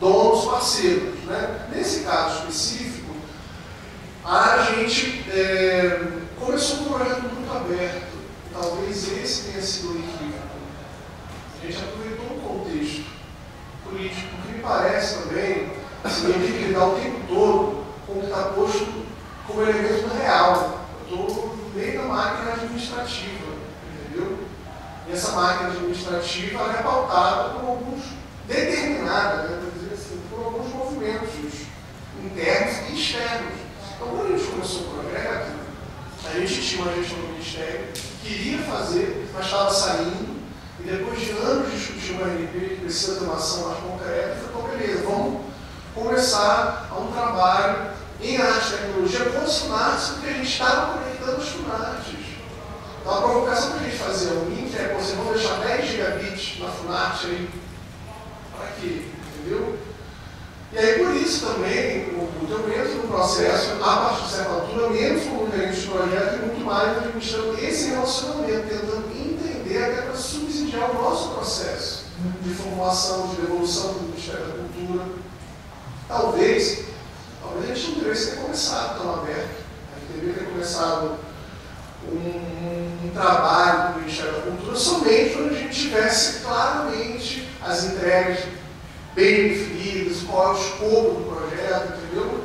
donos parceiros. Né? Nesse caso específico, a gente é, começou um projeto muito aberto. Talvez esse tenha sido o equívoco. A gente aproveitou um contexto político, porque me parece também assim, tenho que lidar o tempo todo com o que está posto como elemento real. Eu estou no meio da máquina administrativa, entendeu? E essa máquina administrativa é pautada por alguns, determinada, né, dizer assim, por alguns movimentos internos e externos. Então, quando a gente começou o projeto, a gente tinha uma gestão do Ministério que queria fazer, mas estava saindo, e depois de anos discutir uma RP que precisa ter uma ação mais concreta, falou, beleza, vamos começar um trabalho em arte e tecnologia com os FUNARTs, porque a gente estava conectando os FUNARTs. Então a provocação que a gente fazia no link é, você vai deixar 10 gigabits na FUNART aí, para quê? Entendeu? E aí, por isso também, o, eu entro no processo, a partir de certa altura, entro como gerente de projeto e muito mais administrando esse relacionamento, tentando entender até para subsidiar o nosso processo de formulação, de devolução do Ministério da Cultura. Talvez, talvez a gente não devesse ter começado tão aberto. A gente deveria ter começado um, um, um trabalho do Ministério da Cultura somente quando a gente tivesse claramente as entregas bem definidas, qual é o escopo do projeto, entendeu?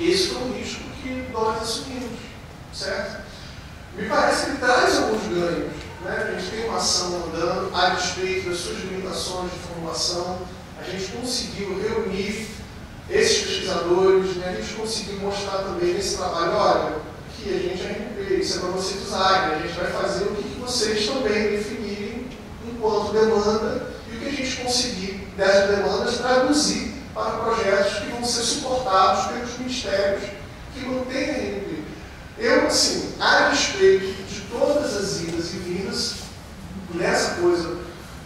Esse foi um risco que nós assumimos, certo? Me parece que traz alguns ganhos. Né? A gente tem uma ação andando, a despeito das suas limitações de formulação, a gente conseguiu reunir esses pesquisadores, né? a gente conseguiu mostrar também nesse trabalho, olha, que a gente é RP, isso é para vocês usarem, a gente vai fazer o que vocês também definirem enquanto demanda e o que a gente conseguir dessas demandas traduzir para projetos que vão ser suportados pelos ministérios que mantêm a RP. Eu, assim, a respeito de todas as idas e vindas, nessa coisa,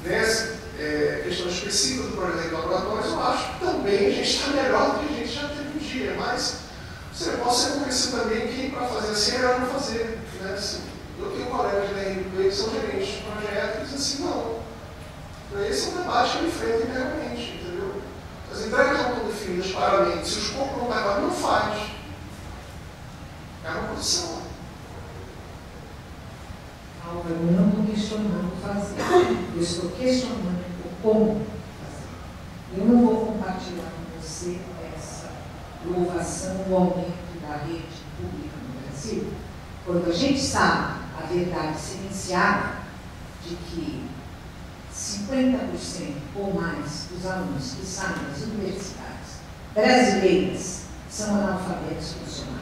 nessa é, questão específica do projeto de laboratórios, eu acho que também a gente está melhor do que a gente já teve um dia, mas você pode ser também que para fazer assim é melhor não fazer. Né? Assim, eu tenho colegas da RP que são gerentes de projetos e assim, não, esse é um debate que eu enfrento internamente, entendeu? As entregas não estão definidas claramente. Se o escopo não claro, não faz. É uma posição. Álvaro, eu não estou questionando fazer. Eu estou questionando o como fazer. Eu não vou compartilhar com você essa louvação, o aumento da rede pública no Brasil, quando a gente sabe a verdade silenciada de que 50% ou mais dos alunos que saem das universidades brasileiras são analfabetos funcionais.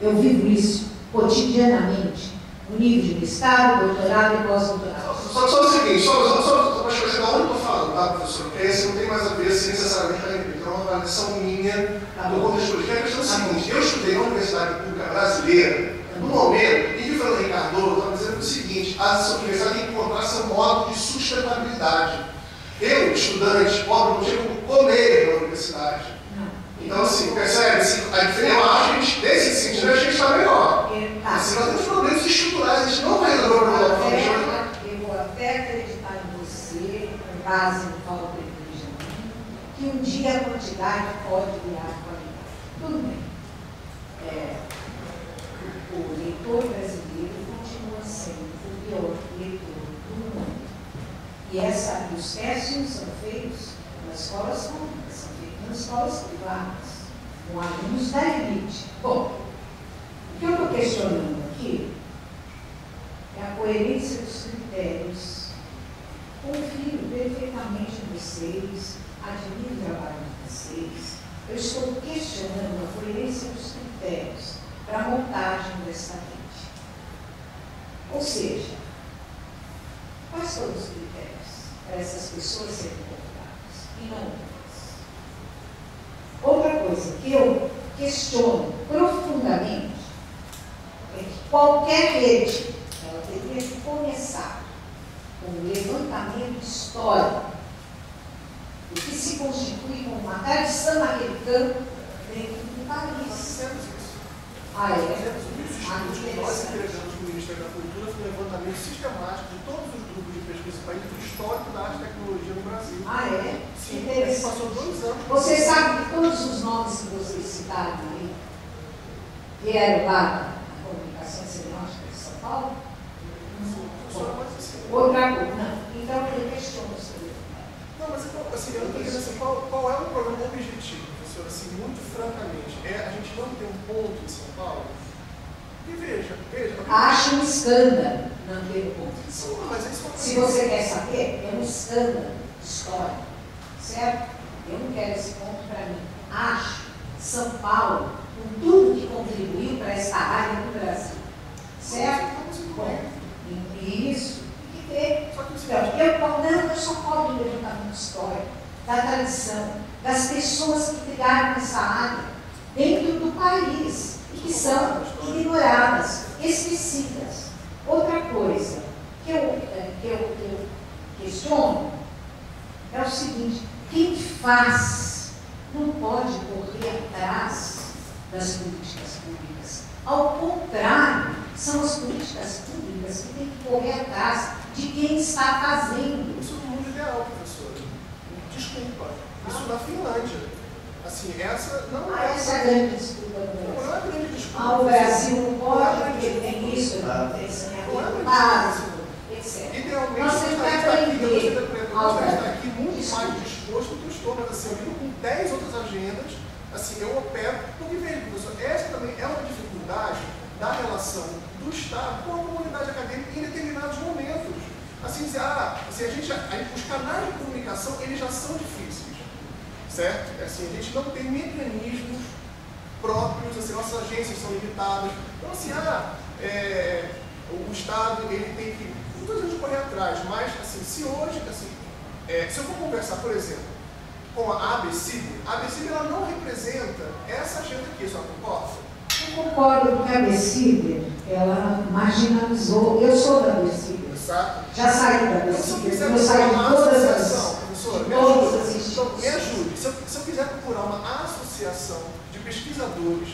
Eu vivo isso cotidianamente, no nível de mestrado, doutorado e pós-doutorado. Só, só, o seguinte, só, só, só para esclarecer onde eu estou falando, tá, professor? Porque esse não tem mais a ver assim, necessariamente com a então é uma avaliação minha tá do contexto político. A questão é a tá seguinte, eu estudei na Universidade Pública Brasileira, no momento que o Fernando Ricardo estava dizendo o seguinte, as universidades têm que encontrar seu modo de sustentabilidade. Eu, estudante pobre, não tinha como comer na universidade. Então, assim, percebe? Assim, a diferença, a nesse sentido, a gente está melhor. Assim, nós temos problemas estruturais, a gente não vai resolver o problema. Eu vou até acreditar em você, com base no Paulo Benjamin, que um dia a quantidade pode virar qualidade. Tudo bem. É, o leitor brasileiro continua sendo o pior leitor do mundo. E essa, os testes são feitos nas escolas públicas, são feitos nas escolas privadas, com alunos da elite. Bom, o que eu estou questionando aqui é a coerência dos critérios. Confio perfeitamente em vocês, admiro o trabalho de vocês. Eu estou questionando a coerência dos critérios para a montagem dessa rede. Ou seja, quais são os critérios para essas pessoas serem convocadas e não outras? Outra coisa que eu questiono profundamente é que qualquer rede ela deveria começar com um levantamento histórico do que se constitui como uma tradição campo dentro do país. Ah, é? Nós entregamos o Ministério da Cultura um levantamento sistemático de todos os grupos de pesquisa do país do histórico da arte e tecnologia no Brasil. Ah, é? Sim, gente passou dois anos. Você sabe que todos os nomes que vocês citaram aí vieram lá da comunicação semiótica de São Paulo? Não, Outra coisa, não. Então eu questiono seu Não, mas então, assim, eu não assim, qual, qual é o programa objetivo, professor, assim, muito francamente? É a gente não ter um ponto em São Paulo? E veja, veja. Acho um escândalo não ter um ponto em São Paulo. Mas isso Se você quer saber, é um escândalo histórico, certo? Eu não quero esse ponto para mim. Acho São Paulo, com tudo que contribuiu para essa área no Brasil, certo? Bom, isso, tem que ter. Então, eu, não, eu só posso me levantamento histórico, da tradição, das pessoas que criaram essa área dentro do país e que são ignoradas, esquecidas. Outra coisa que eu, eh, que eu, que eu questiono é o seguinte, quem faz não pode correr atrás das políticas públicas. Ao contrário, são as políticas públicas que têm que correr atrás de quem está fazendo. Isso no mundo ideal, professora. Desculpa. Isso na Finlândia. Assim, essa não ah, é. Essa é a grande desculpa do Brasil. Não, é grande desculpa. Ah, o Brasil não pode, porque tem isso, não tem saneamento básico, etc. Idealmente, Nós temos que aprender. Que estar aqui muito mais disposto do que estou, mas assim, eu com 10 outras agendas, assim, eu opero, porque veja, professor, essa também é uma dificuldade da relação do Estado com a comunidade acadêmica em determinados momentos. Assim, dizer, ah, assim, a gente, a, os canais de comunicação, eles já são difíceis, certo? É assim, a gente não tem mecanismos próprios, assim, nossas agências são limitadas. Então, assim, ah, é, o Estado, ele tem que, não estou dizendo correr atrás, mas, assim, se hoje, assim, é, se eu for conversar, por exemplo, com a ABCIB, a ABCIB ela não representa essa agenda aqui, só concorda? Eu concordo porque a ABCIB, ela marginalizou, eu sou da ABCIB, já saí da ABCIB, então, eu saí de todas as, de todas as instituições. Então, me ajude, se eu, se eu quiser procurar uma associação de pesquisadores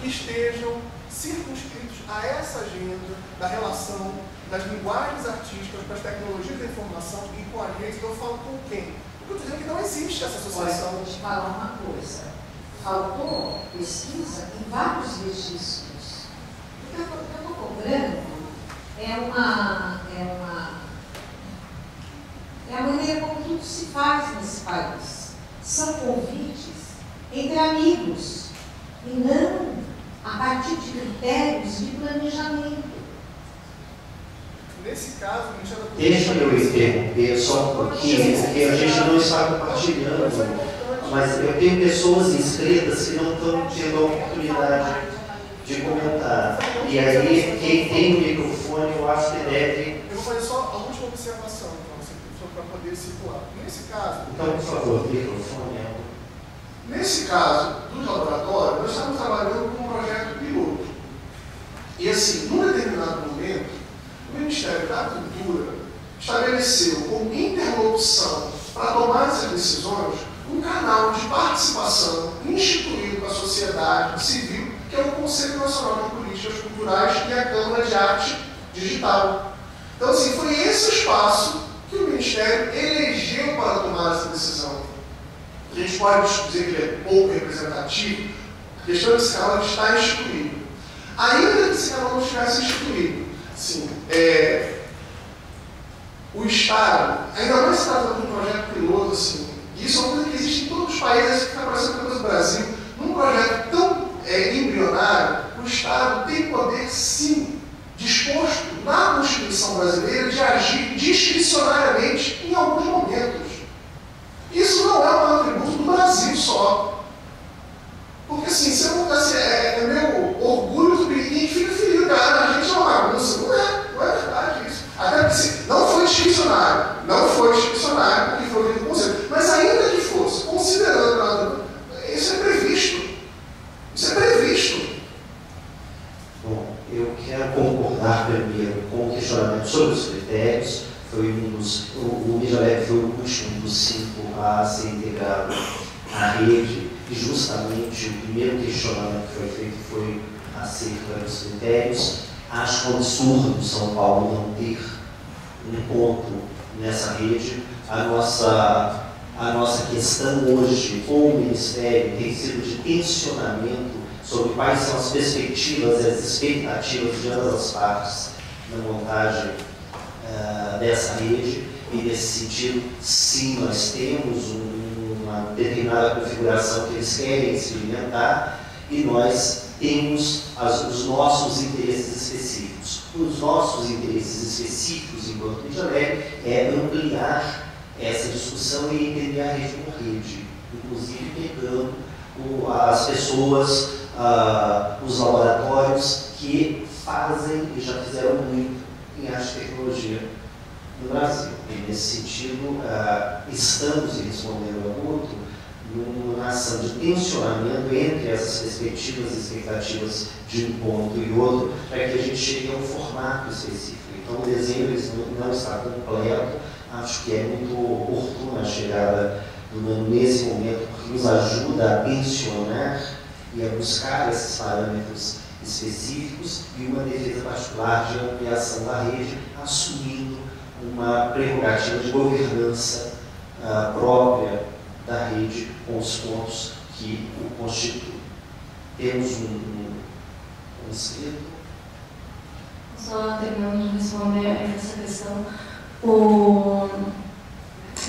que estejam circunscritos a essa agenda da relação das linguagens artísticas para as tecnologias da informação e com a gente, eu falo com quem? Porque eu estou dizendo que não existe essa associação. Olha, vou te falar uma coisa. Faltou pesquisa em vários registros. O que eu estou cobrando é uma, é uma. É a maneira como tudo se faz nesse país. São convites entre amigos e não a partir de critérios de planejamento. Nesse caso, da Deixa eu interromper só um pouquinho, porque a gente não está compartilhando, mas eu tenho pessoas inscritas que não estão tendo a oportunidade de comentar. E aí, quem tem o microfone, eu acho que deve. Eu vou fazer só a última observação, então, para poder circular. Nesse caso. Então, por favor, microfone. É Nesse caso do laboratório, nós estamos trabalhando com um projeto piloto. E assim, num determinado momento, o Ministério da Cultura estabeleceu como interlocução para tomar essas decisões um canal de participação instituído com a sociedade civil, que é o Conselho Nacional de Políticas Culturais e a Câmara de Arte Digital. Então, assim, foi esse espaço que o Ministério elegeu para tomar essa decisão. A gente pode dizer que ele é pouco representativo, a questão é que esse canal está instituído. Ainda que esse canal não estivesse instituído, sim, é, o Estado, ainda mais se trata de um projeto piloto, assim, isso é uma coisa que existe em todos os países, que está aparecendo no Brasil, num projeto tão é, embrionário, o Estado tem poder, sim, disposto na Constituição brasileira de agir discricionariamente em alguns momentos. Isso não é um atributo do Brasil só. Porque assim, se eu, assim, é, é meu orgulho do e fica ferido, cara, a gente é uma bagunça. Não é, não é verdade isso. Até porque assim, não foi discricionário, não foi discricionário porque foi feito conselho. Mas ainda que fosse, considerando, isso é previsto. Isso é previsto. Bom, eu quero concordar primeiro com o questionamento sobre os critérios. Foi um dos, o, o Mijolec foi o último dos cinco a ser integrado à rede e justamente o primeiro questionamento que foi feito foi acerca dos critérios. Acho um absurdo São Paulo não ter um ponto nessa rede. A nossa, a nossa questão hoje com o Ministério tem sido de tensionamento sobre quais são as perspectivas e as expectativas de ambas as partes na montagem uh, dessa rede. e nesse sentido, sim, nós temos uma determinada configuração que eles querem experimentar e nós temos as, os nossos interesses específicos. Os nossos interesses específicos enquanto Leve é ampliar essa discussão e entender a rede como rede, inclusive pegando o, as pessoas, uh, os laboratórios que fazem e já fizeram muito em arte e tecnologia no Brasil. E nesse sentido, uh, estamos, respondendo ao outro, numa ação de tensionamento entre essas perspectivas e expectativas de um ponto e outro, para que a gente chegue a um formato específico. Então, o desenho não está completo, acho que é muito oportuna a chegada do ano nesse momento, porque nos ajuda a tensionar e a buscar esses parâmetros específicos e uma defesa particular de ampliação da rede, assumindo uma prerrogativa de governança uh, própria da rede com os pontos que o constituem. Temos um, um, um. Só terminando de responder essa questão, o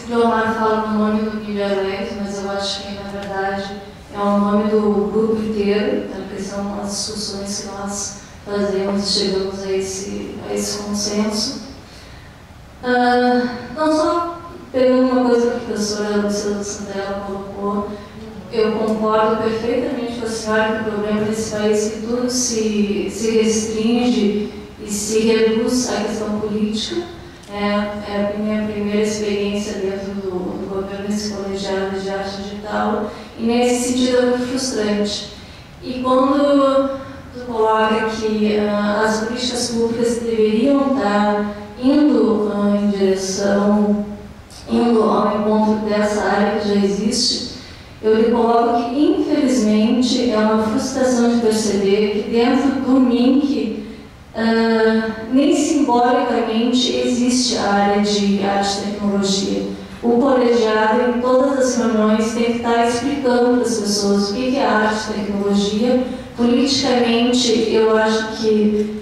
Leonardo fala no nome do Guilherme, mas eu acho que na verdade é o nome do grupo inteiro, porque são as discussões que nós fazemos e chegamos a esse, a esse consenso. Uh, não só pegando uma coisa que a professora Luciana Santella colocou, eu concordo perfeitamente com a senhora que o problema desse país é que tudo se, se restringe e se reduz à questão política. É, é a minha primeira experiência dentro do, do governo nesse colegiado de arte e nesse sentido é muito frustrante. E quando tu coloca que uh, as políticas públicas deveriam estar indo uh, em direção, indo ao encontro dessa área que já existe, eu lhe coloco que, infelizmente, é uma frustração de perceber que dentro do MINC, uh, nem simbolicamente existe a área de arte e tecnologia. O colegiado, em todas as reuniões, tem que estar explicando para as pessoas o que é arte tecnologia. Politicamente, eu acho que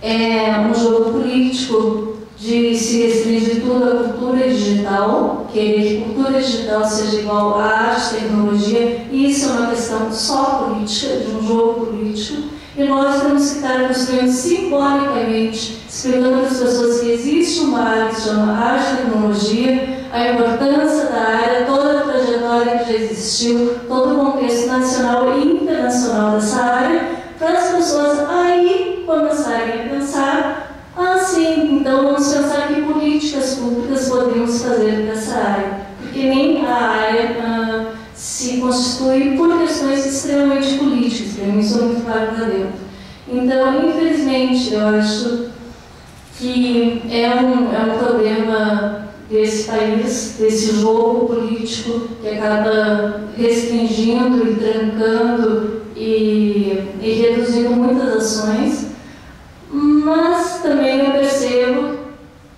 é um jogo político de se restringir tudo à cultura digital, querer que cultura digital seja igual à arte tecnologia, e isso é uma questão só política, de um jogo político, e nós temos que estar construindo simbolicamente, explicando para as pessoas que existe uma área que se chama arte tecnologia, a importância da área, toda a trajetória que já existiu, todo o contexto nacional e internacional dessa área, para as pessoas aí começarem a pensar ah, sim, então vamos pensar que políticas públicas podemos fazer nessa área, porque nem a área ah, se constitui por questões extremamente políticas, para mim isso muito claro para dentro. Então, infelizmente, eu acho que é um, é um problema desse país, desse jogo político que acaba restringindo e trancando e, e reduzindo muitas ações. Mas também eu percebo,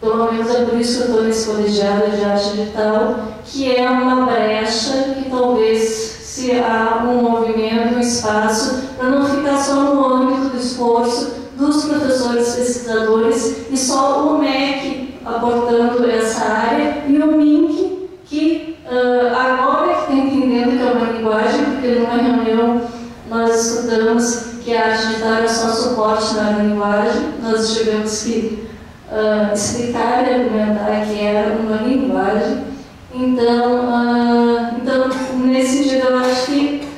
pelo menos é por isso que eu estou nesse colegiado de arte digital, que é uma brecha que talvez se há um movimento, um espaço, para não ficar só no âmbito do esforço dos professores pesquisadores e só o MEC aportando essa área e o MINC, que uh, agora que está entendendo que é uma linguagem, porque numa reunião nós estudamos que a arte digital era só suporte na linguagem, nós tivemos que uh, explicar e argumentar que era uma linguagem. Então, uh, então, nesse sentido, eu acho que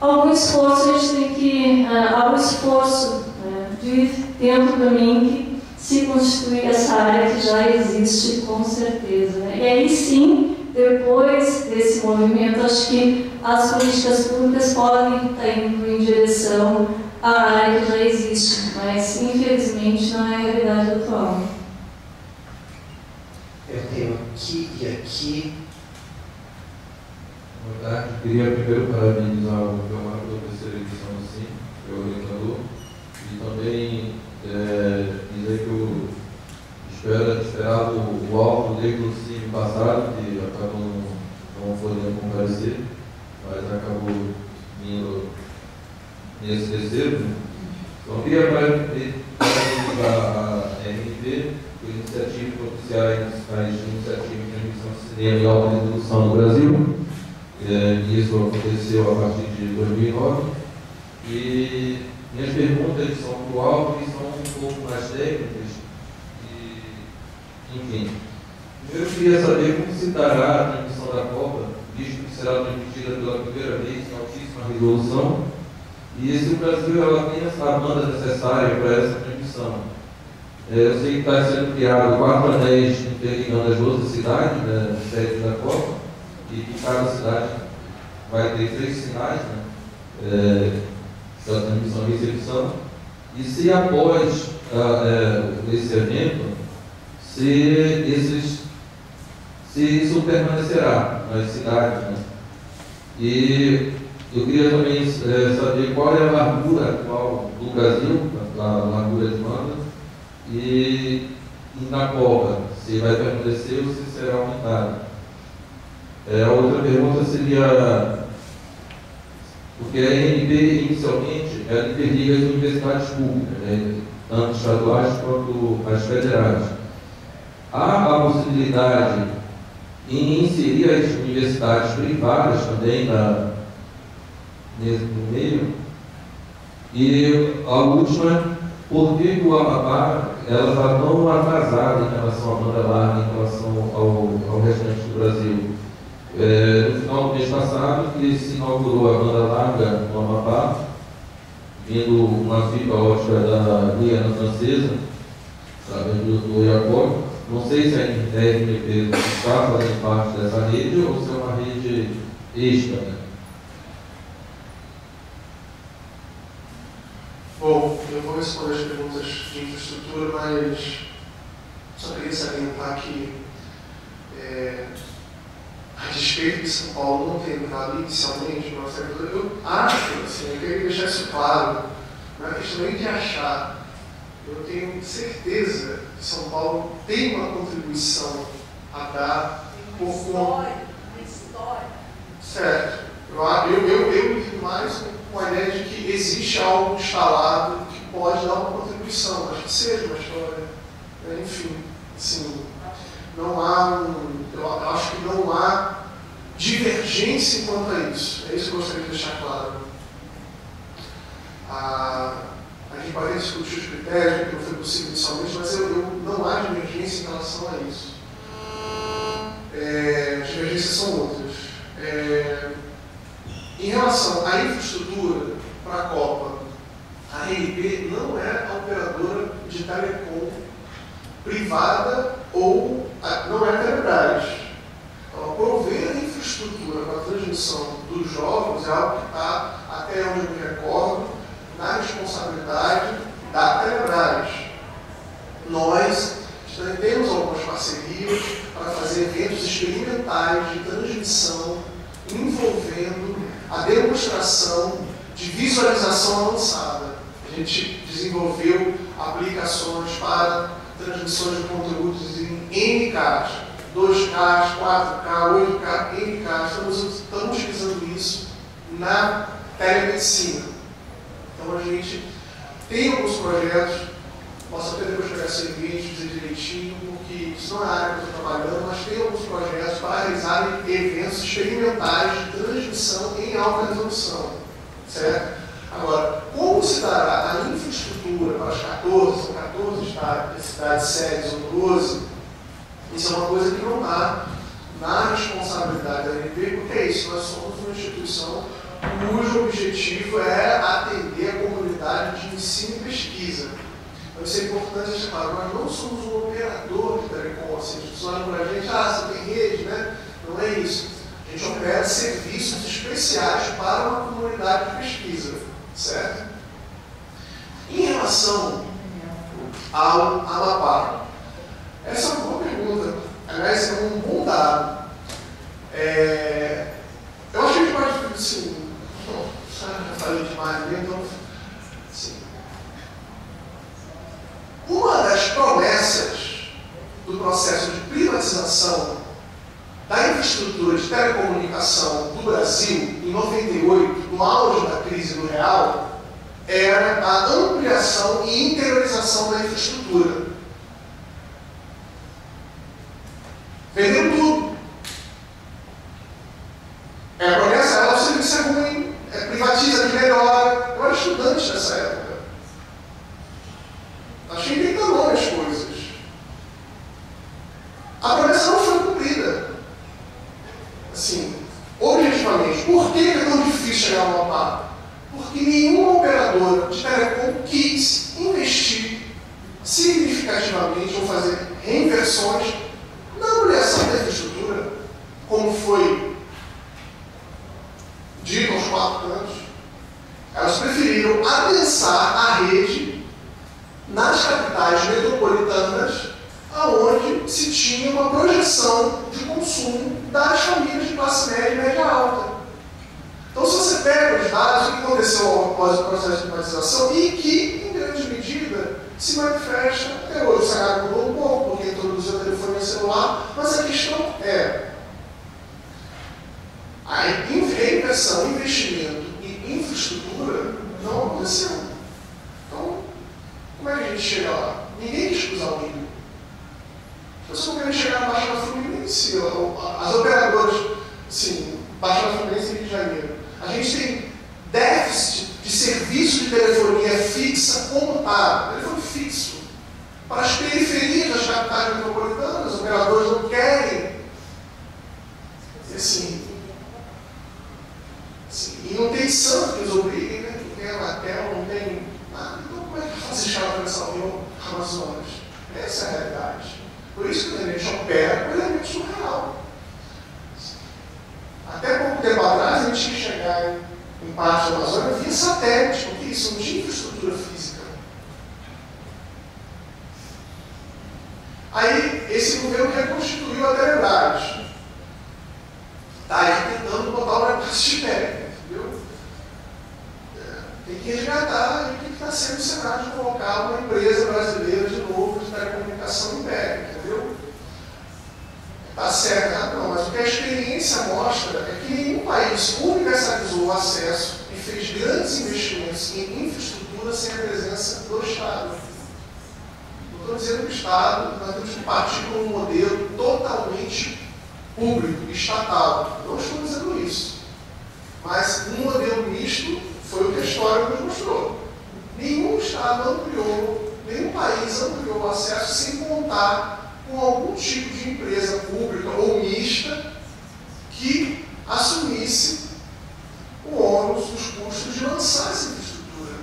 algum esforço a gente tem que, uh, esforço né, de dentro do MINC se constituir essa área que já existe com certeza. Né? E aí sim, depois desse movimento, acho que as políticas públicas podem estar indo em direção à área que já existe, mas infelizmente não é a realidade atual. Eu tenho aqui e aqui. Boa tarde. Queria primeiro parabenizar o Leonardo pela terceira edição, assim, que é orientador, e também é, dizer que eu espero, esperava o, o alvo desde o ano passado, que acabou não, não podendo comparecer, mas acabou vindo nesse terceiro. Então, queria parabenizar a RNP por iniciativa propiciar as cinema em alta resolução no Brasil. É, isso aconteceu a partir de 2009. E minhas perguntas são para o e são um pouco mais técnicas. E, enfim, eu queria saber como se dará a transmissão da Copa, visto que será transmitida pela primeira vez em altíssima resolução, e se o Brasil ela tem a banda necessária para essa transmissão. É, eu sei que está sendo criado quatro anéis interligando as 12 cidades, né, sede da Copa, e que cada cidade vai ter três sinais, né, é, da transmissão e recepção. E se após é, esse evento, se, esses, se isso permanecerá nas cidades. Né? E eu queria também é, saber qual é a largura atual do Brasil, a largura de banda, e, e na cova, se vai permanecer ou se será aumentado. É, a outra pergunta seria, porque a ANP inicialmente ela interliga as universidades públicas, né, tanto estaduais quanto as federais. Há a possibilidade em inserir as universidades privadas também na, no meio? E a última, por que o Amapá está tão atrasada em relação à banda larga, em relação ao, ao restante do Brasil. É, no final do mês passado, que se inaugurou a banda larga no Amapá, vindo uma fibra ótica da Guiana Francesa, sabe, do, Iacó. Não sei se a RMP está fazendo parte dessa rede ou se é uma rede extra. Né? Bom, eu vou responder as perguntas de infraestrutura, mas só queria salientar que, é, despeito de São Paulo não ter entrado inicialmente no sector, eu acho, assim, eu queria deixar isso claro, não é questão nem de achar. Eu tenho certeza que São Paulo tem uma contribuição a dar por conta. história. Certo. Eu, eu, eu, eu lido mais com a ideia de que existe algo instalado que pode dar uma contribuição, mas que seja uma história. Né? Enfim, assim, não há um, eu acho que não há divergência quanto a isso. É isso que eu gostaria de deixar claro. A, a gente pode discutir os critérios, que não foi possível inicialmente, mas eu, eu, não há divergência em relação a isso. É, as divergências são outras. É, em relação à infraestrutura para a Copa, a RNP não é a operadora de telecom privada ou não é Telebrás. Então, prover a infraestrutura para a transmissão dos jogos é algo que está, até onde eu me recordo, na responsabilidade da Telebrás. Nós temos algumas parcerias para fazer eventos experimentais de transmissão envolvendo a demonstração de visualização avançada. A gente desenvolveu aplicações para transmissões de conteúdos em NK, 2K, 4K, 8K, NK. Estamos, estamos utilizando isso na telemedicina. Então a gente tem alguns projetos, posso até depois pegar esse dizer direitinho, porque isso não é a área que eu estou trabalhando, mas tem alguns projetos para realizar eventos experimentais de transmissão em alta resolução. Certo? Agora, como se dará a infraestrutura para as 14, são 14 cidades, cidades sérias ou 12, isso é uma coisa que não está na responsabilidade da ANP, porque é isso, nós somos uma instituição cujo objetivo é atender a comunidade de ensino e pesquisa. Então isso é importante deixar claro, nós não somos um operador de telecom, assim, as pessoas olham para a gente, ah, você tem rede, né? Não é isso. A gente opera serviços especiais para uma comunidade de pesquisa, certo? Em relação ao Amapá, essa é uma boa pergunta. Aliás, é um bom dado. É, eu acho que pode, assim, bom, já falei demais, né? então, assim, uma das promessas do processo de privatização da infraestrutura de telecomunicação do Brasil, em 98, no auge da crise do real, era a ampliação e interiorização da infraestrutura. Estou dizendo que o Estado, nós temos que partir para um modelo totalmente público, estatal. Não estou dizendo isso. Mas um modelo misto foi o que a história nos mostrou. Nenhum Estado ampliou, nenhum país ampliou o acesso sem contar com algum tipo de empresa pública ou mista que assumisse o ônus dos custos de lançar essa infraestrutura.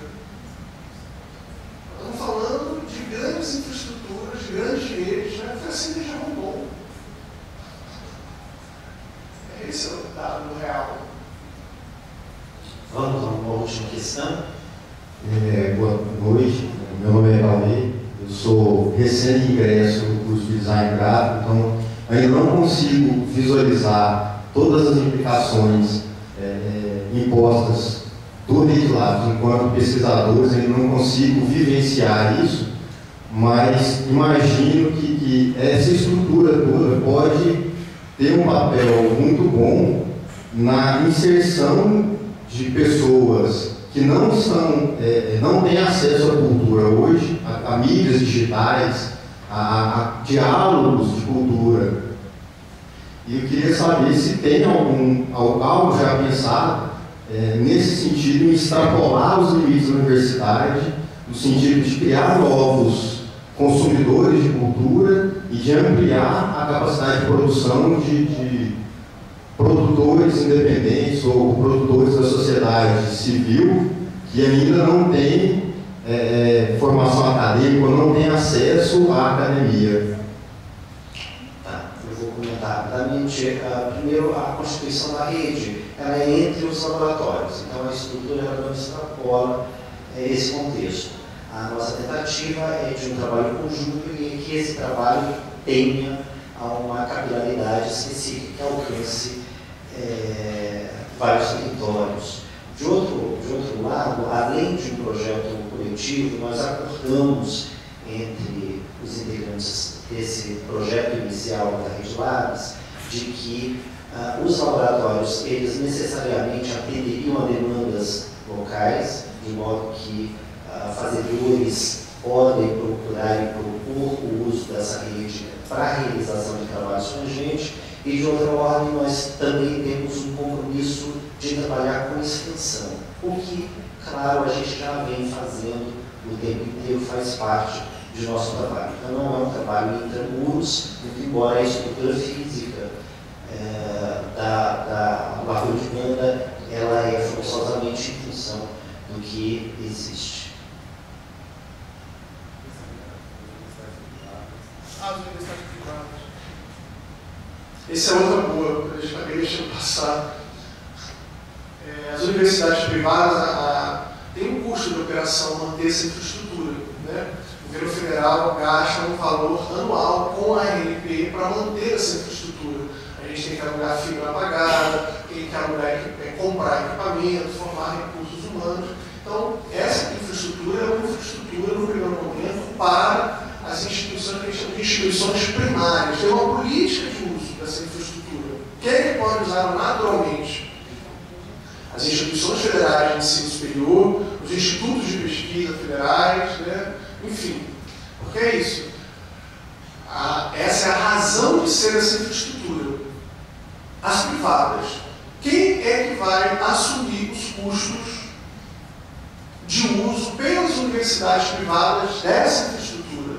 Estamos falando de grandes infraestruturas, de grandes redes, né? foi assim que já Rondon. Esse é o dado real. Vamos a uma última questão. É, boa noite, meu nome é Almei, eu sou recém-ingresso no curso de design gráfico, então ainda não consigo visualizar todas as implicações é, é impostas do RedLabs enquanto pesquisadores, ainda não consigo vivenciar isso, mas imagino que, que essa estrutura toda pode ter um papel muito bom na inserção de pessoas que não estão, é, não têm acesso à cultura hoje, a, a mídias digitais, a, a, diálogos de cultura. E eu queria saber se tem algum, algo já pensado é, nesse sentido, em extrapolar os limites da universidade, no sentido de criar novos consumidores de cultura e de ampliar a capacidade de produção de, de produtores independentes ou produtores da sociedade civil que ainda não têm é, formação acadêmica, não têm acesso à academia. Tá, eu vou comentar rapidamente. primeiro, a constituição da rede ela é entre os laboratórios, então a estrutura ela não extrapola é, esse contexto. A nossa tentativa é de um trabalho conjunto e que esse trabalho tenha uma capilaridade específica que alcance é, vários territórios. De outro, de outro lado, além de um projeto coletivo, nós acordamos entre os integrantes desse projeto inicial da Rede Labs de que uh, os laboratórios, eles necessariamente atenderiam a demandas locais, de modo que uh, fazedores podem procurar e propor o uso dessa rede para a realização de trabalhos com gente, E de outra ordem, nós também temos um compromisso de trabalhar com extensão, o que, claro, a gente já vem fazendo o tempo inteiro, faz parte de nosso trabalho. Então, não é um trabalho intramuros, embora a estrutura física é, da, da largura de banda ela é forçosamente em função do que existe. As universidades privadas. Essa é outra boa, que eu acabei deixando passar. É, as universidades privadas a, a, têm um custo de operação manter essa infraestrutura. Né? O governo federal gasta um valor anual com a RNP para manter essa infraestrutura. A gente tem que alugar fibra apagada, tem que alugar, é, comprar equipamento, formar recursos humanos. Então, essa infraestrutura é uma infraestrutura, no primeiro momento, para as instituições que a gente chama de instituições primárias. Tem uma política de que pode usar naturalmente? As instituições federais de ensino superior, os institutos de pesquisa federais, né? enfim. Porque é isso. A, essa é a razão de ser essa infraestrutura. As privadas. Quem é que vai assumir os custos de uso pelas universidades privadas dessa infraestrutura?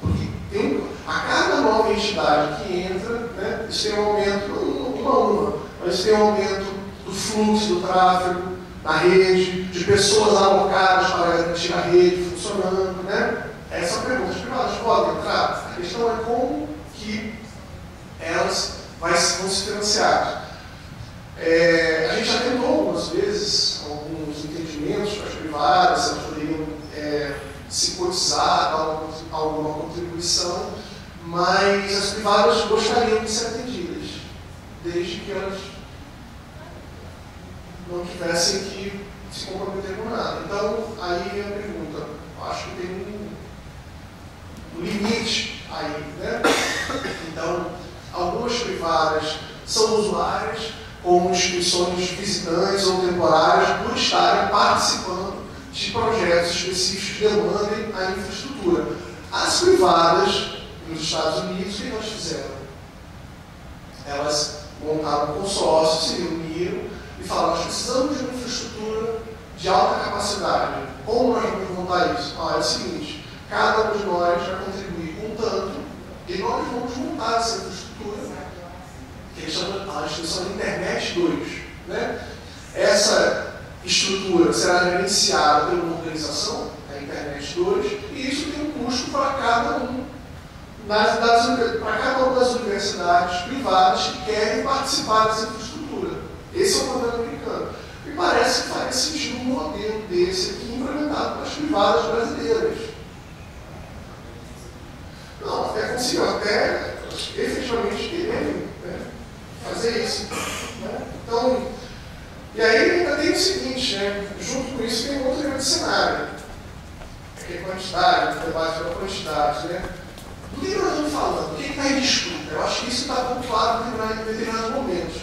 Porque tem, a cada nova entidade que entra, isso tem um aumento, a uma, mas tem um aumento do fluxo do tráfego na rede, de pessoas alocadas para garantir a rede funcionando. Né? Essa é a pergunta. As privadas podem entrar? A questão é como que elas vão se financiar. É, a gente já tentou algumas vezes, alguns entendimentos para as privadas, elas poderiam é, se cotizar, alguma contribuição, mas as privadas gostariam de ser atendidas, desde que elas não tivessem que se comprometer com nada. Então, aí a pergunta, acho que tem um, limite aí, né? Então, algumas privadas são usuárias, como instituições visitantes ou temporárias, por estarem participando de projetos específicos que demandem a infraestrutura. As privadas, nos Estados Unidos, o que elas fizeram? Elas montaram um consórcio, se reuniram e falaram: nós precisamos de uma infraestrutura de alta capacidade. Como nós vamos montar isso? Ah, é o seguinte: cada um de nós vai contribuir com tanto e nós vamos montar essa infraestrutura, que eles chamam a instituição de Internet 2. Né? Essa estrutura será gerenciada por uma organização, a Internet 2, e isso tem um custo para cada um para cada uma das universidades privadas que querem participar dessa infraestrutura. Esse é o modelo americano. E parece que faria sentido um modelo desse aqui implementado para as privadas brasileiras. Não, até consigo até efetivamente querer né, fazer isso. Né? Então, e aí ainda tem o seguinte, né? junto com isso tem outro grande cenário, que é quantidade, o debate pela quantidade. Né? Do que nós estamos falando? O que está em disputa? Eu acho que isso está muito claro em determinados momentos.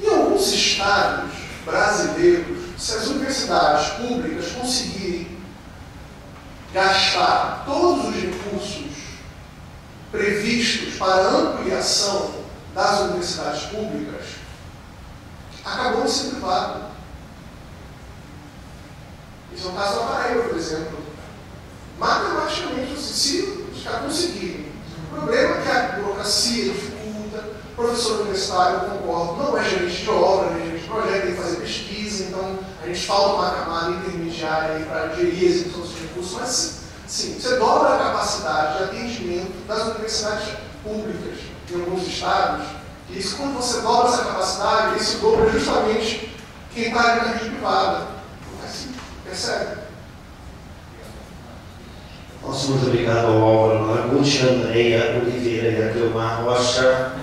Em alguns estados brasileiros, se as universidades públicas conseguirem gastar todos os recursos previstos para ampliação das universidades públicas, acabou de ser privado. Isso é o caso da Paraíba, por exemplo. Matematicamente, se os caras conseguirem. O problema é que a burocracia dificulta, o professor universitário, eu concordo, não é gerente de obra, não é gerente de projeto, tem que fazer pesquisa, então a gente falta uma camada intermediária para gerir a execução dos recursos, mas sim, você dobra a capacidade de atendimento das universidades públicas em alguns estados, e isso, quando você dobra essa capacidade, esse dobro é justamente quem está na rede privada. Assim, percebe? Nosso muito obrigado ao Álvaro Margucci, Andréia Oliveira e a Cleomar Rocha.